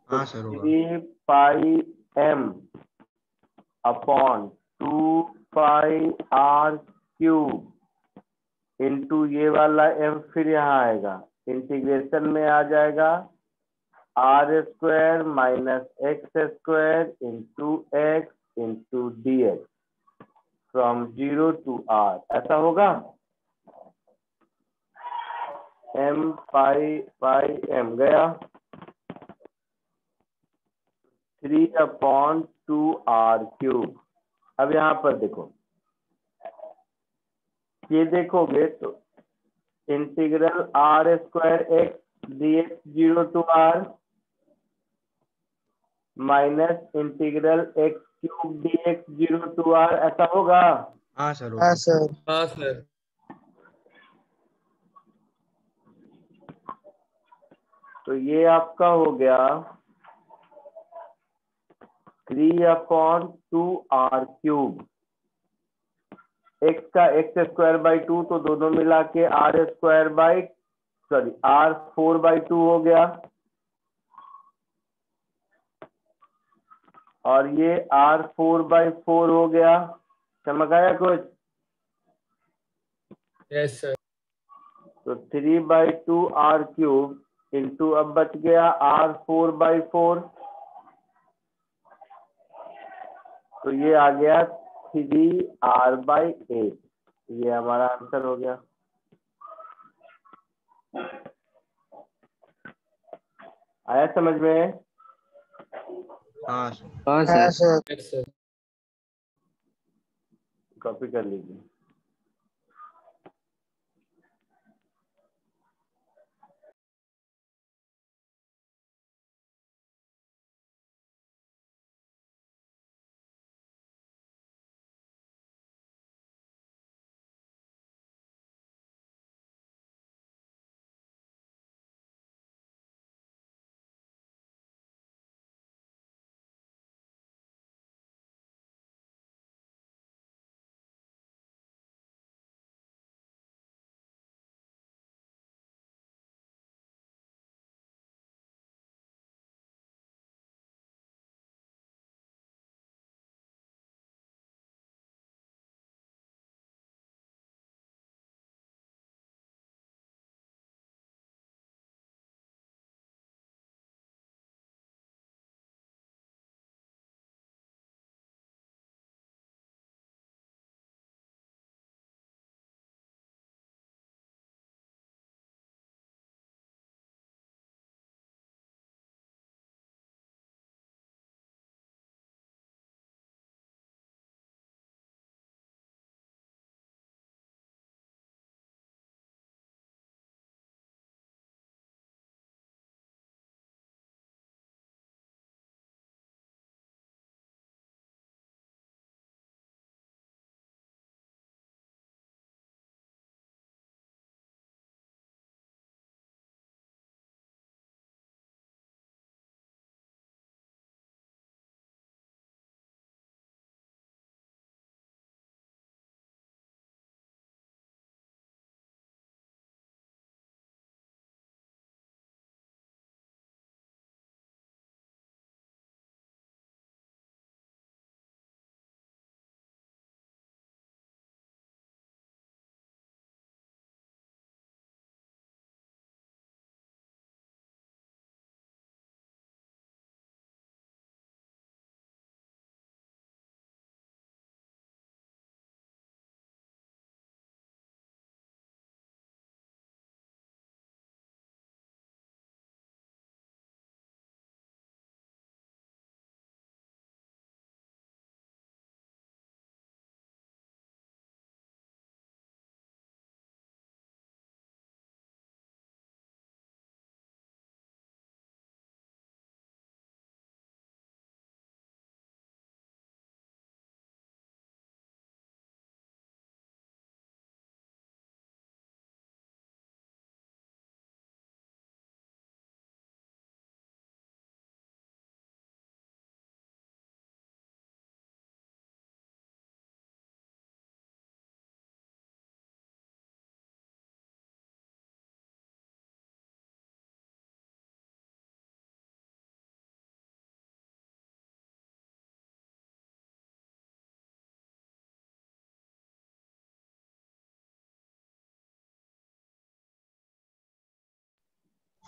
हाँ सर होगा। Three pi m upon two pi r cube into ये वाला एम फिर यहाँ आएगा। इंटीग्रेशन में आ जाएगा। R square minus x square into x into d x from zero to r ऐसा होगा? एम पाई पाई एम गया। Three upon two r cube अब यहाँ पर देखो। ये देखोगे तो integral r square x d x zero to r minus integral x cube d x zero to r ऐसा होगा? हाँ सर हाँ सर। हाँ सर। तो ये आपका हो गया three upon two r cube. X का एक्स स्क्वायर बाई टू तो दोनों मिला के r square by sorry r four by two हो गया। और ये आर फोर बाई फोर हो गया। चमक आया कुछ? यस सर तो three by two r cube into अब बच गया आर फोर बाई फोर तो ये आ गया थ्री आर बाई एट। ये हमारा आंसर हो गया। आया समझ में? हाँ सर। हाँ हाँ कॉपी कर लीजिए।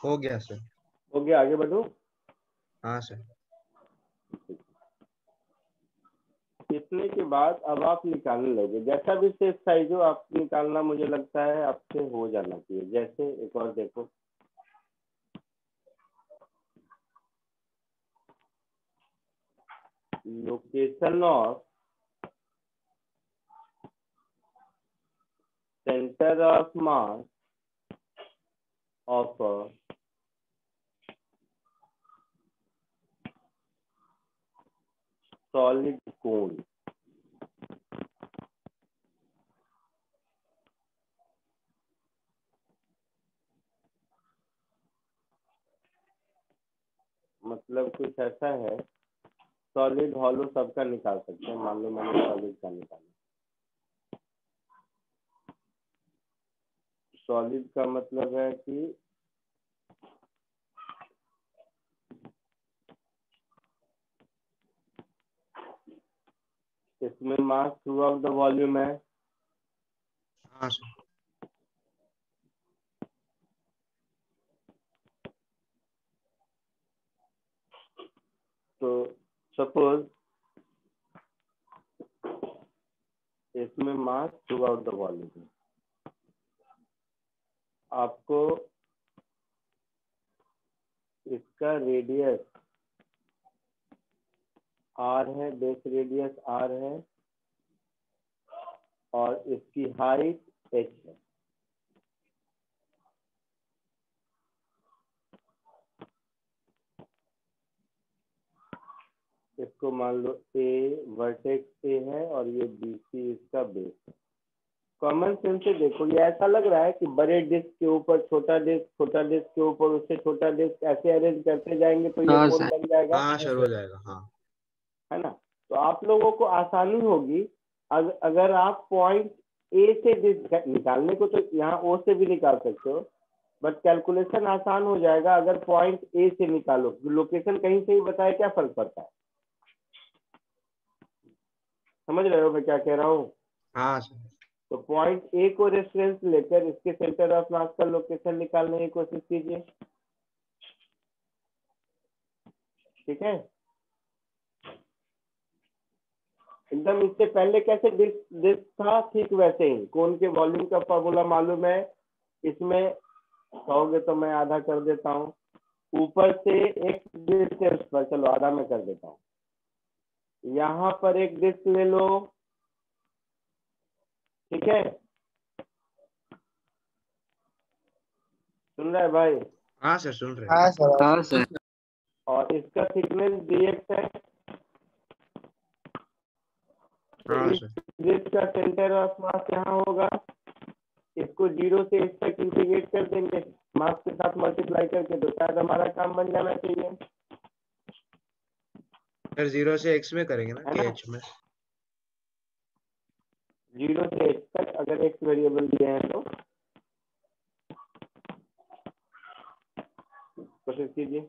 हो गया सर हो गया आगे बढ़ो। हाँ सर इतने के बाद अब आप निकालने लगे। जैसा भी शेप साइज़ हो आप निकालना मुझे लगता है आपसे हो जाना चाहिए। जैसे एक और देखो। Location of centre of mass of a solid cone. मतलब कुछ ऐसा है सॉलिड हॉलो सबका निकाल सकते हैं। मान लो मैंने सॉलिड का निकाला। सॉलिड का मतलब है कि इसमें mass throughout the volume है। हाँ सर तो सपोज़ इसमें mass throughout the volume है। आपको इसका रेडियस आर है बेस रेडियस आर है और इसकी हाइट एच है। इसको मान लो ए वर्टेक्स ए है और ये बी सी इसका बेस है। कॉमन सेंस से देखो ये ऐसा लग रहा है कि बड़े डिस्क के ऊपर छोटा डिस्क छोटा डिस्क के ऊपर उससे छोटा डिस्क ऐसे अरेंज करते जाएँगे तो ये हाँ, बन जाएगा। हाँ हो जाएगा हाँ। है ना? तो आप लोगों को आसानी होगी अग, अगर आप पॉइंट ए से निकालने को तो यहाँ ओ से भी निकाल सकते हो बट कैलकुलेशन आसान हो जाएगा अगर पॉइंट ए से निकालो। लोकेशन कहीं से ही बताए क्या फ़र्क पड़ता है? समझ रहे हो मैं क्या कह रहा हूँ? हाँ तो पॉइंट ए को रेफरेंस लेकर इसके सेंटर ऑफ़ मास का लोकेशन निकालने की कोशिश कीजिए। ठीक है? एकदम इससे पहले कैसे डिस्क डिस्क था? ठीक वैसे ही। कौन के वॉल्यूम का फॉर्मूला मालूम है? इसमें कहोगे तो मैं आधा कर देता हूँ। ऊपर से एक डिस्टेंस पर। चलो आधा मैं कर देता हूँ। यहाँ पर एक डिस्क ले लो। ठीक है? सुन रहे भाई? हाँ सर सुन रहे हैं। हाँ सर। हाँ सर। और इसका थिकनेस dx है। हाँ का सेंटर ऑफ़ मास यहाँ होगा। इसको ज़ीरो से इस तक इंटीग्रेट कर देंगे। मास के साथ मल्टीप्लाई करके तो शायद हमारा काम बन जाना चाहिए। सर ज़ीरो से एक्स में करेंगे ना एच में? ज़ीरो से एक्स तक अगर एक्स वेरिएबल दिए हैं तो। कोशिश कीजिए।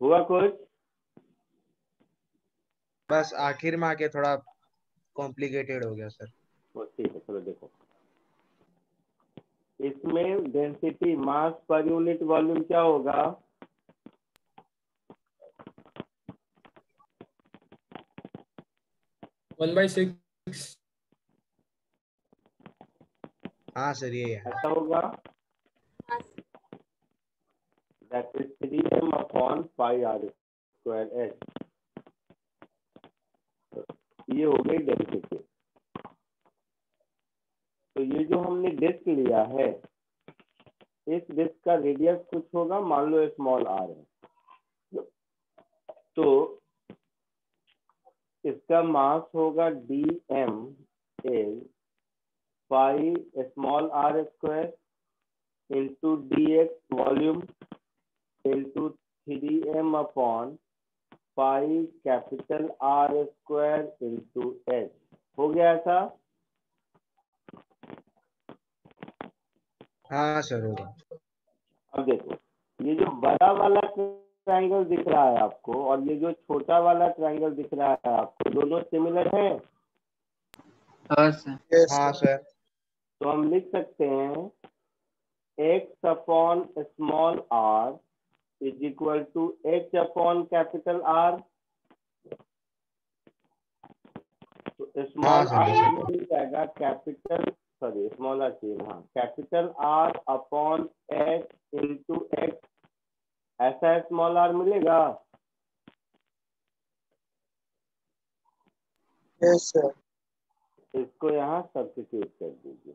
हुआ कुछ? बस आखिर में आके थोड़ा कॉम्प्लिकेटेड हो गया सर वो ठीक है चलो देखो। इसमें density mass per unit volume क्या होगा? वन बाई सिक्स हाँ सर ये है। ऐसा होगा? That is 3m upon pi r square h ये हो गई डेंसिटी तो ये जो हमने डिस्क लिया है, इस डिस्क का रेडियस कुछ होगा? मान लो स्मॉल आर है। तो इसका मास होगा d m is pi small r square into d x volume into three m upon pi capital r square into h हो गया ऐसा? हाँ सर होगा अब देखो ये जो बड़ा वाला ट्रायंगल दिख रहा है आपको और ये जो छोटा वाला ट्रायंगल दिख रहा है आपको दोनों सिमिलर हैं? हाँ हाँ. सर तो हम लिख सकते हैं x upon small r is equal to h upon capital r तो हाँ, स्मॉल आर मिल जाएगा कैपिटल सॉरी स्मॉल आर चाहिए हाँ। Capital r upon h into x ऐसा स्मॉल आर मिलेगा? Yes sir. इसको यहाँ सब्स्टिट्यूट कर दीजिए।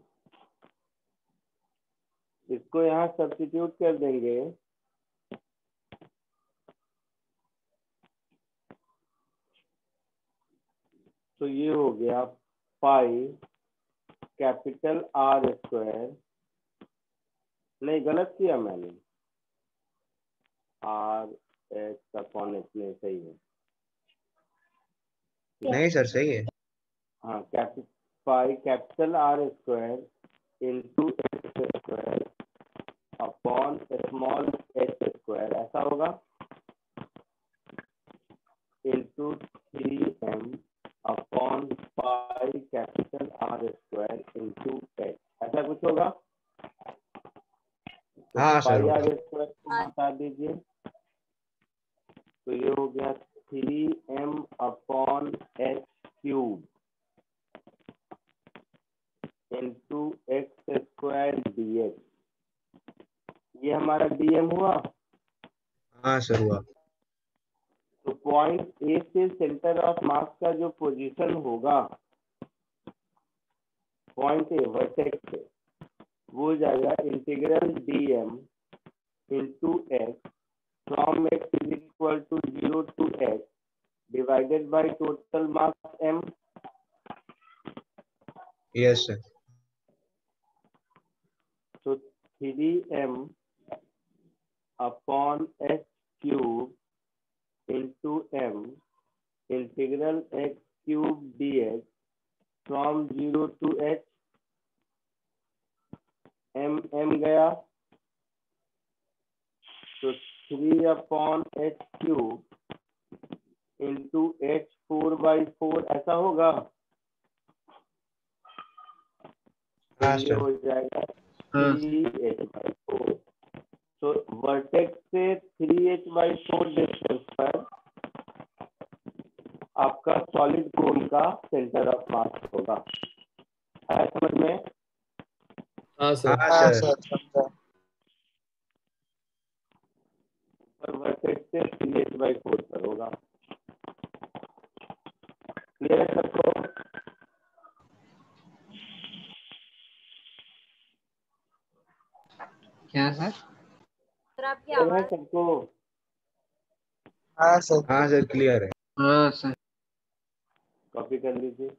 इसको यहाँ सब्स्टिट्यूट कर देंगे। तो ये हो गया पाई कैपिटल आर स्क्वायर। नहीं गलत किया मैंने। आर एच अपॉन एच नहीं सही है। नहीं सर सही है। हाँ कैपि pi capital r square into h square upon small h square ऐसा होगा। Into three m upon pi capital r square into h ऐसा कुछ होगा? हाँ, सर, आर स्क्वायर को बता दीजिए। तो ये हो गया three M upon H cube into X square D X ये हमारा डीएम हुआ? हाँ सर हुआ। तो पॉइंट ए से सेंटर ऑफ़ मास का जो पोजीशन होगा पॉइंट ए वर्टेक्स से वो हो जाएगा integral D M into X from X is equal to zero to X divided by total mass M yes sir तो three M upon H cube into M integral X cube D X from zero to H M M गया। तो three upon H cube into H four by four ऐसा होगा? हाँ जाएगा three H by four तो vertex से three H by four distance पर आपका सॉलिड कोन का सेंटर ऑफ़ मास होगा। है समझ में? हाँ सर। हाँ हाँ सर sir. समझा. पर वर्टेक्स से थ्री एच बाई फोर पर होगा। क्लियर है सबको क्या सर? सर आपकी आवाज़ सबको। हाँ सर। हाँ सर क्लियर है। हाँ सर। कॉपी कर लीजिए।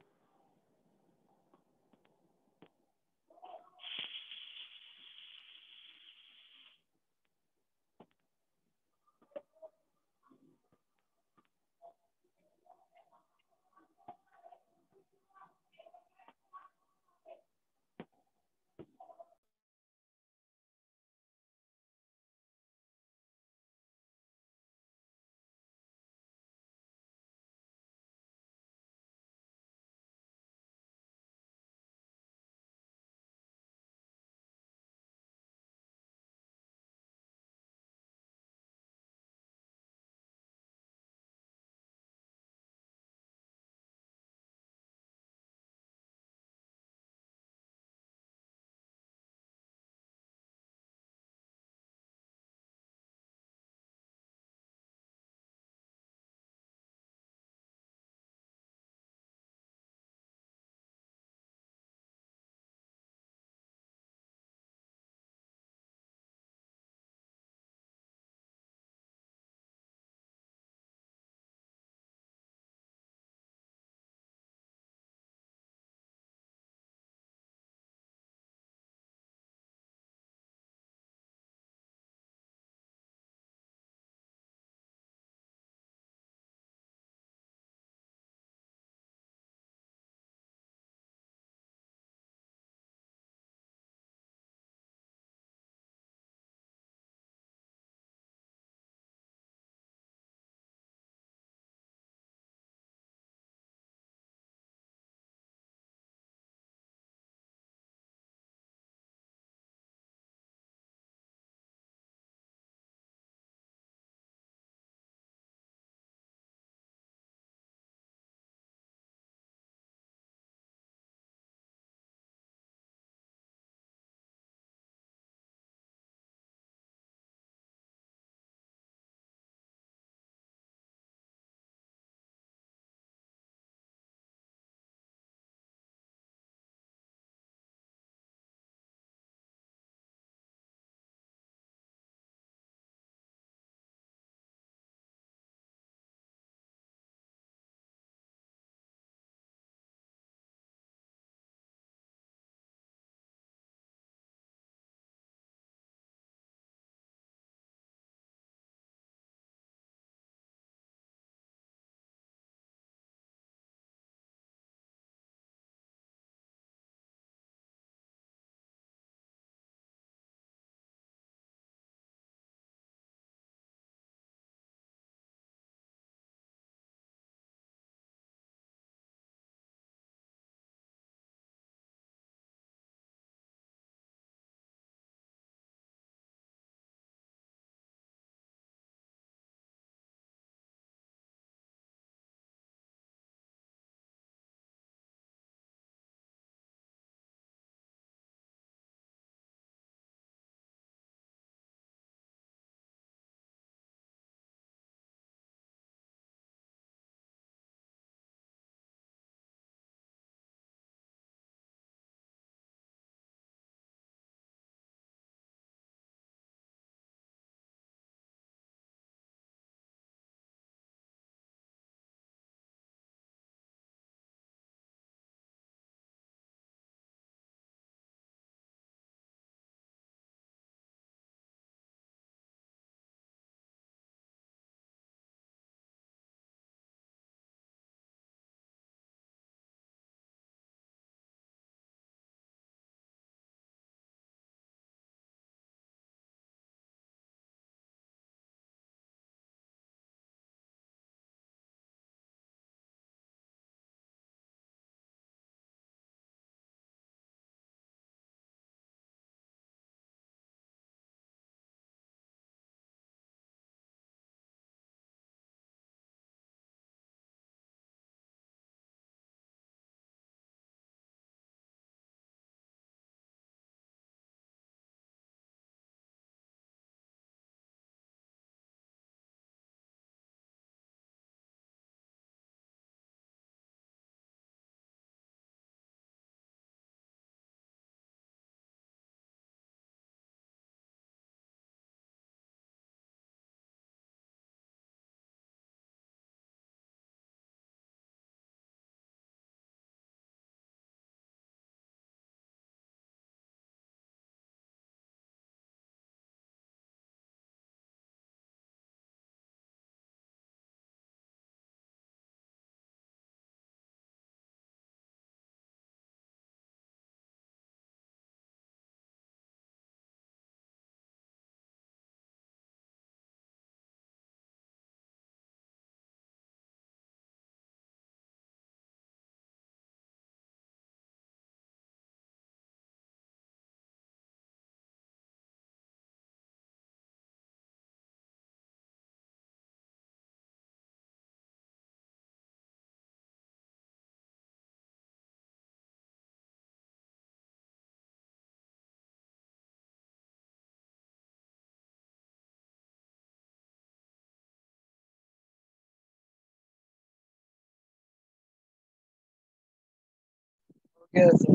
Yes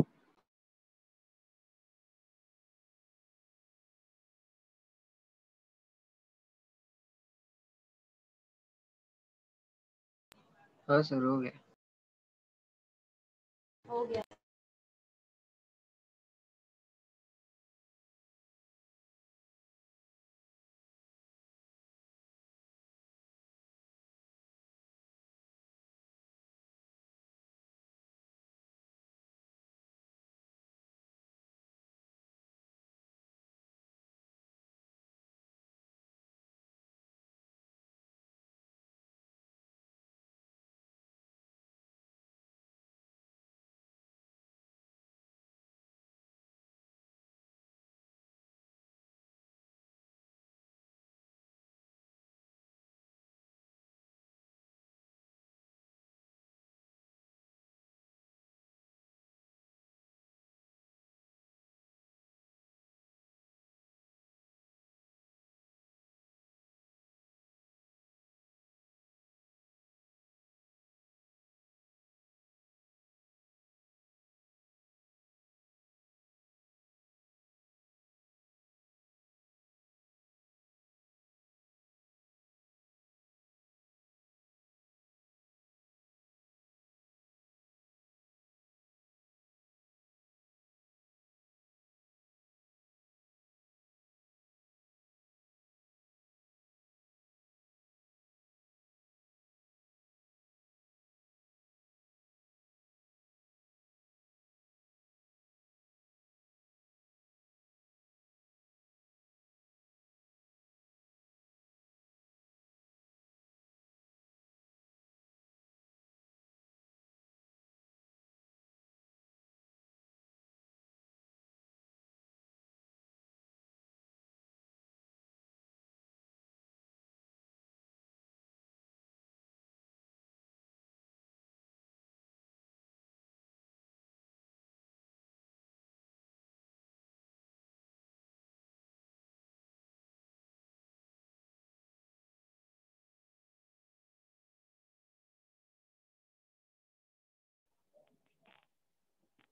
हाँ सर हो गया। हो गया।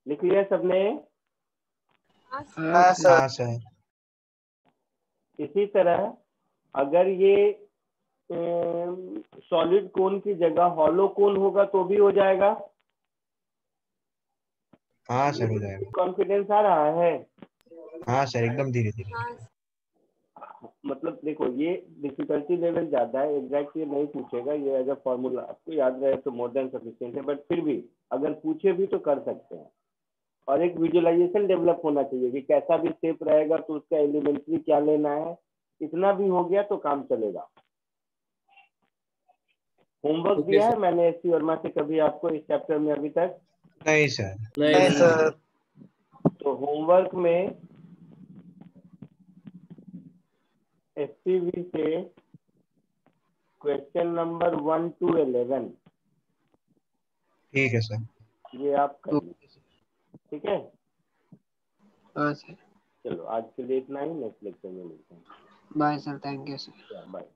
लिख लिया सबने? हाँ सर। हाँ इसी तरह अगर ये सॉलिड कोन की जगह हॉलो कोन होगा तो भी हो जाएगा? हाँ सर हो जाएगा। कॉन्फिडेंस आ रहा है? हाँ सर एकदम धीरे धीरे। हाँ। मतलब देखो ये डिफिकल्टी लेवल ज़्यादा है एग्जैक्ट ये नहीं पूछेगा ये अगर फॉर्मूला आपको याद रहे तो मोर देन सफिशियंट है बट फिर भी अगर पूछे भी तो कर सकते हैं। और एक विजुअलाइजेशन डेवलप होना चाहिए कि कैसा भी स्टेप रहेगा तो उसका एलिमेंट्री क्या लेना है। इतना भी हो गया तो काम चलेगा। होमवर्क Okay, दिया है मैंने एस सी वर्मा से कभी आपको इस चैप्टर में अभी तक। नहीं सर नहीं नहीं सर तो होमवर्क में एस सी वी से question number one to eleven ठीक है सर ये आप करिए ठीक है? हाँ सर। चलो आज के लिए इतना ही नेक्स्ट लेक्चर में मिलते हैं। Bye sir. Thank you sir. Bye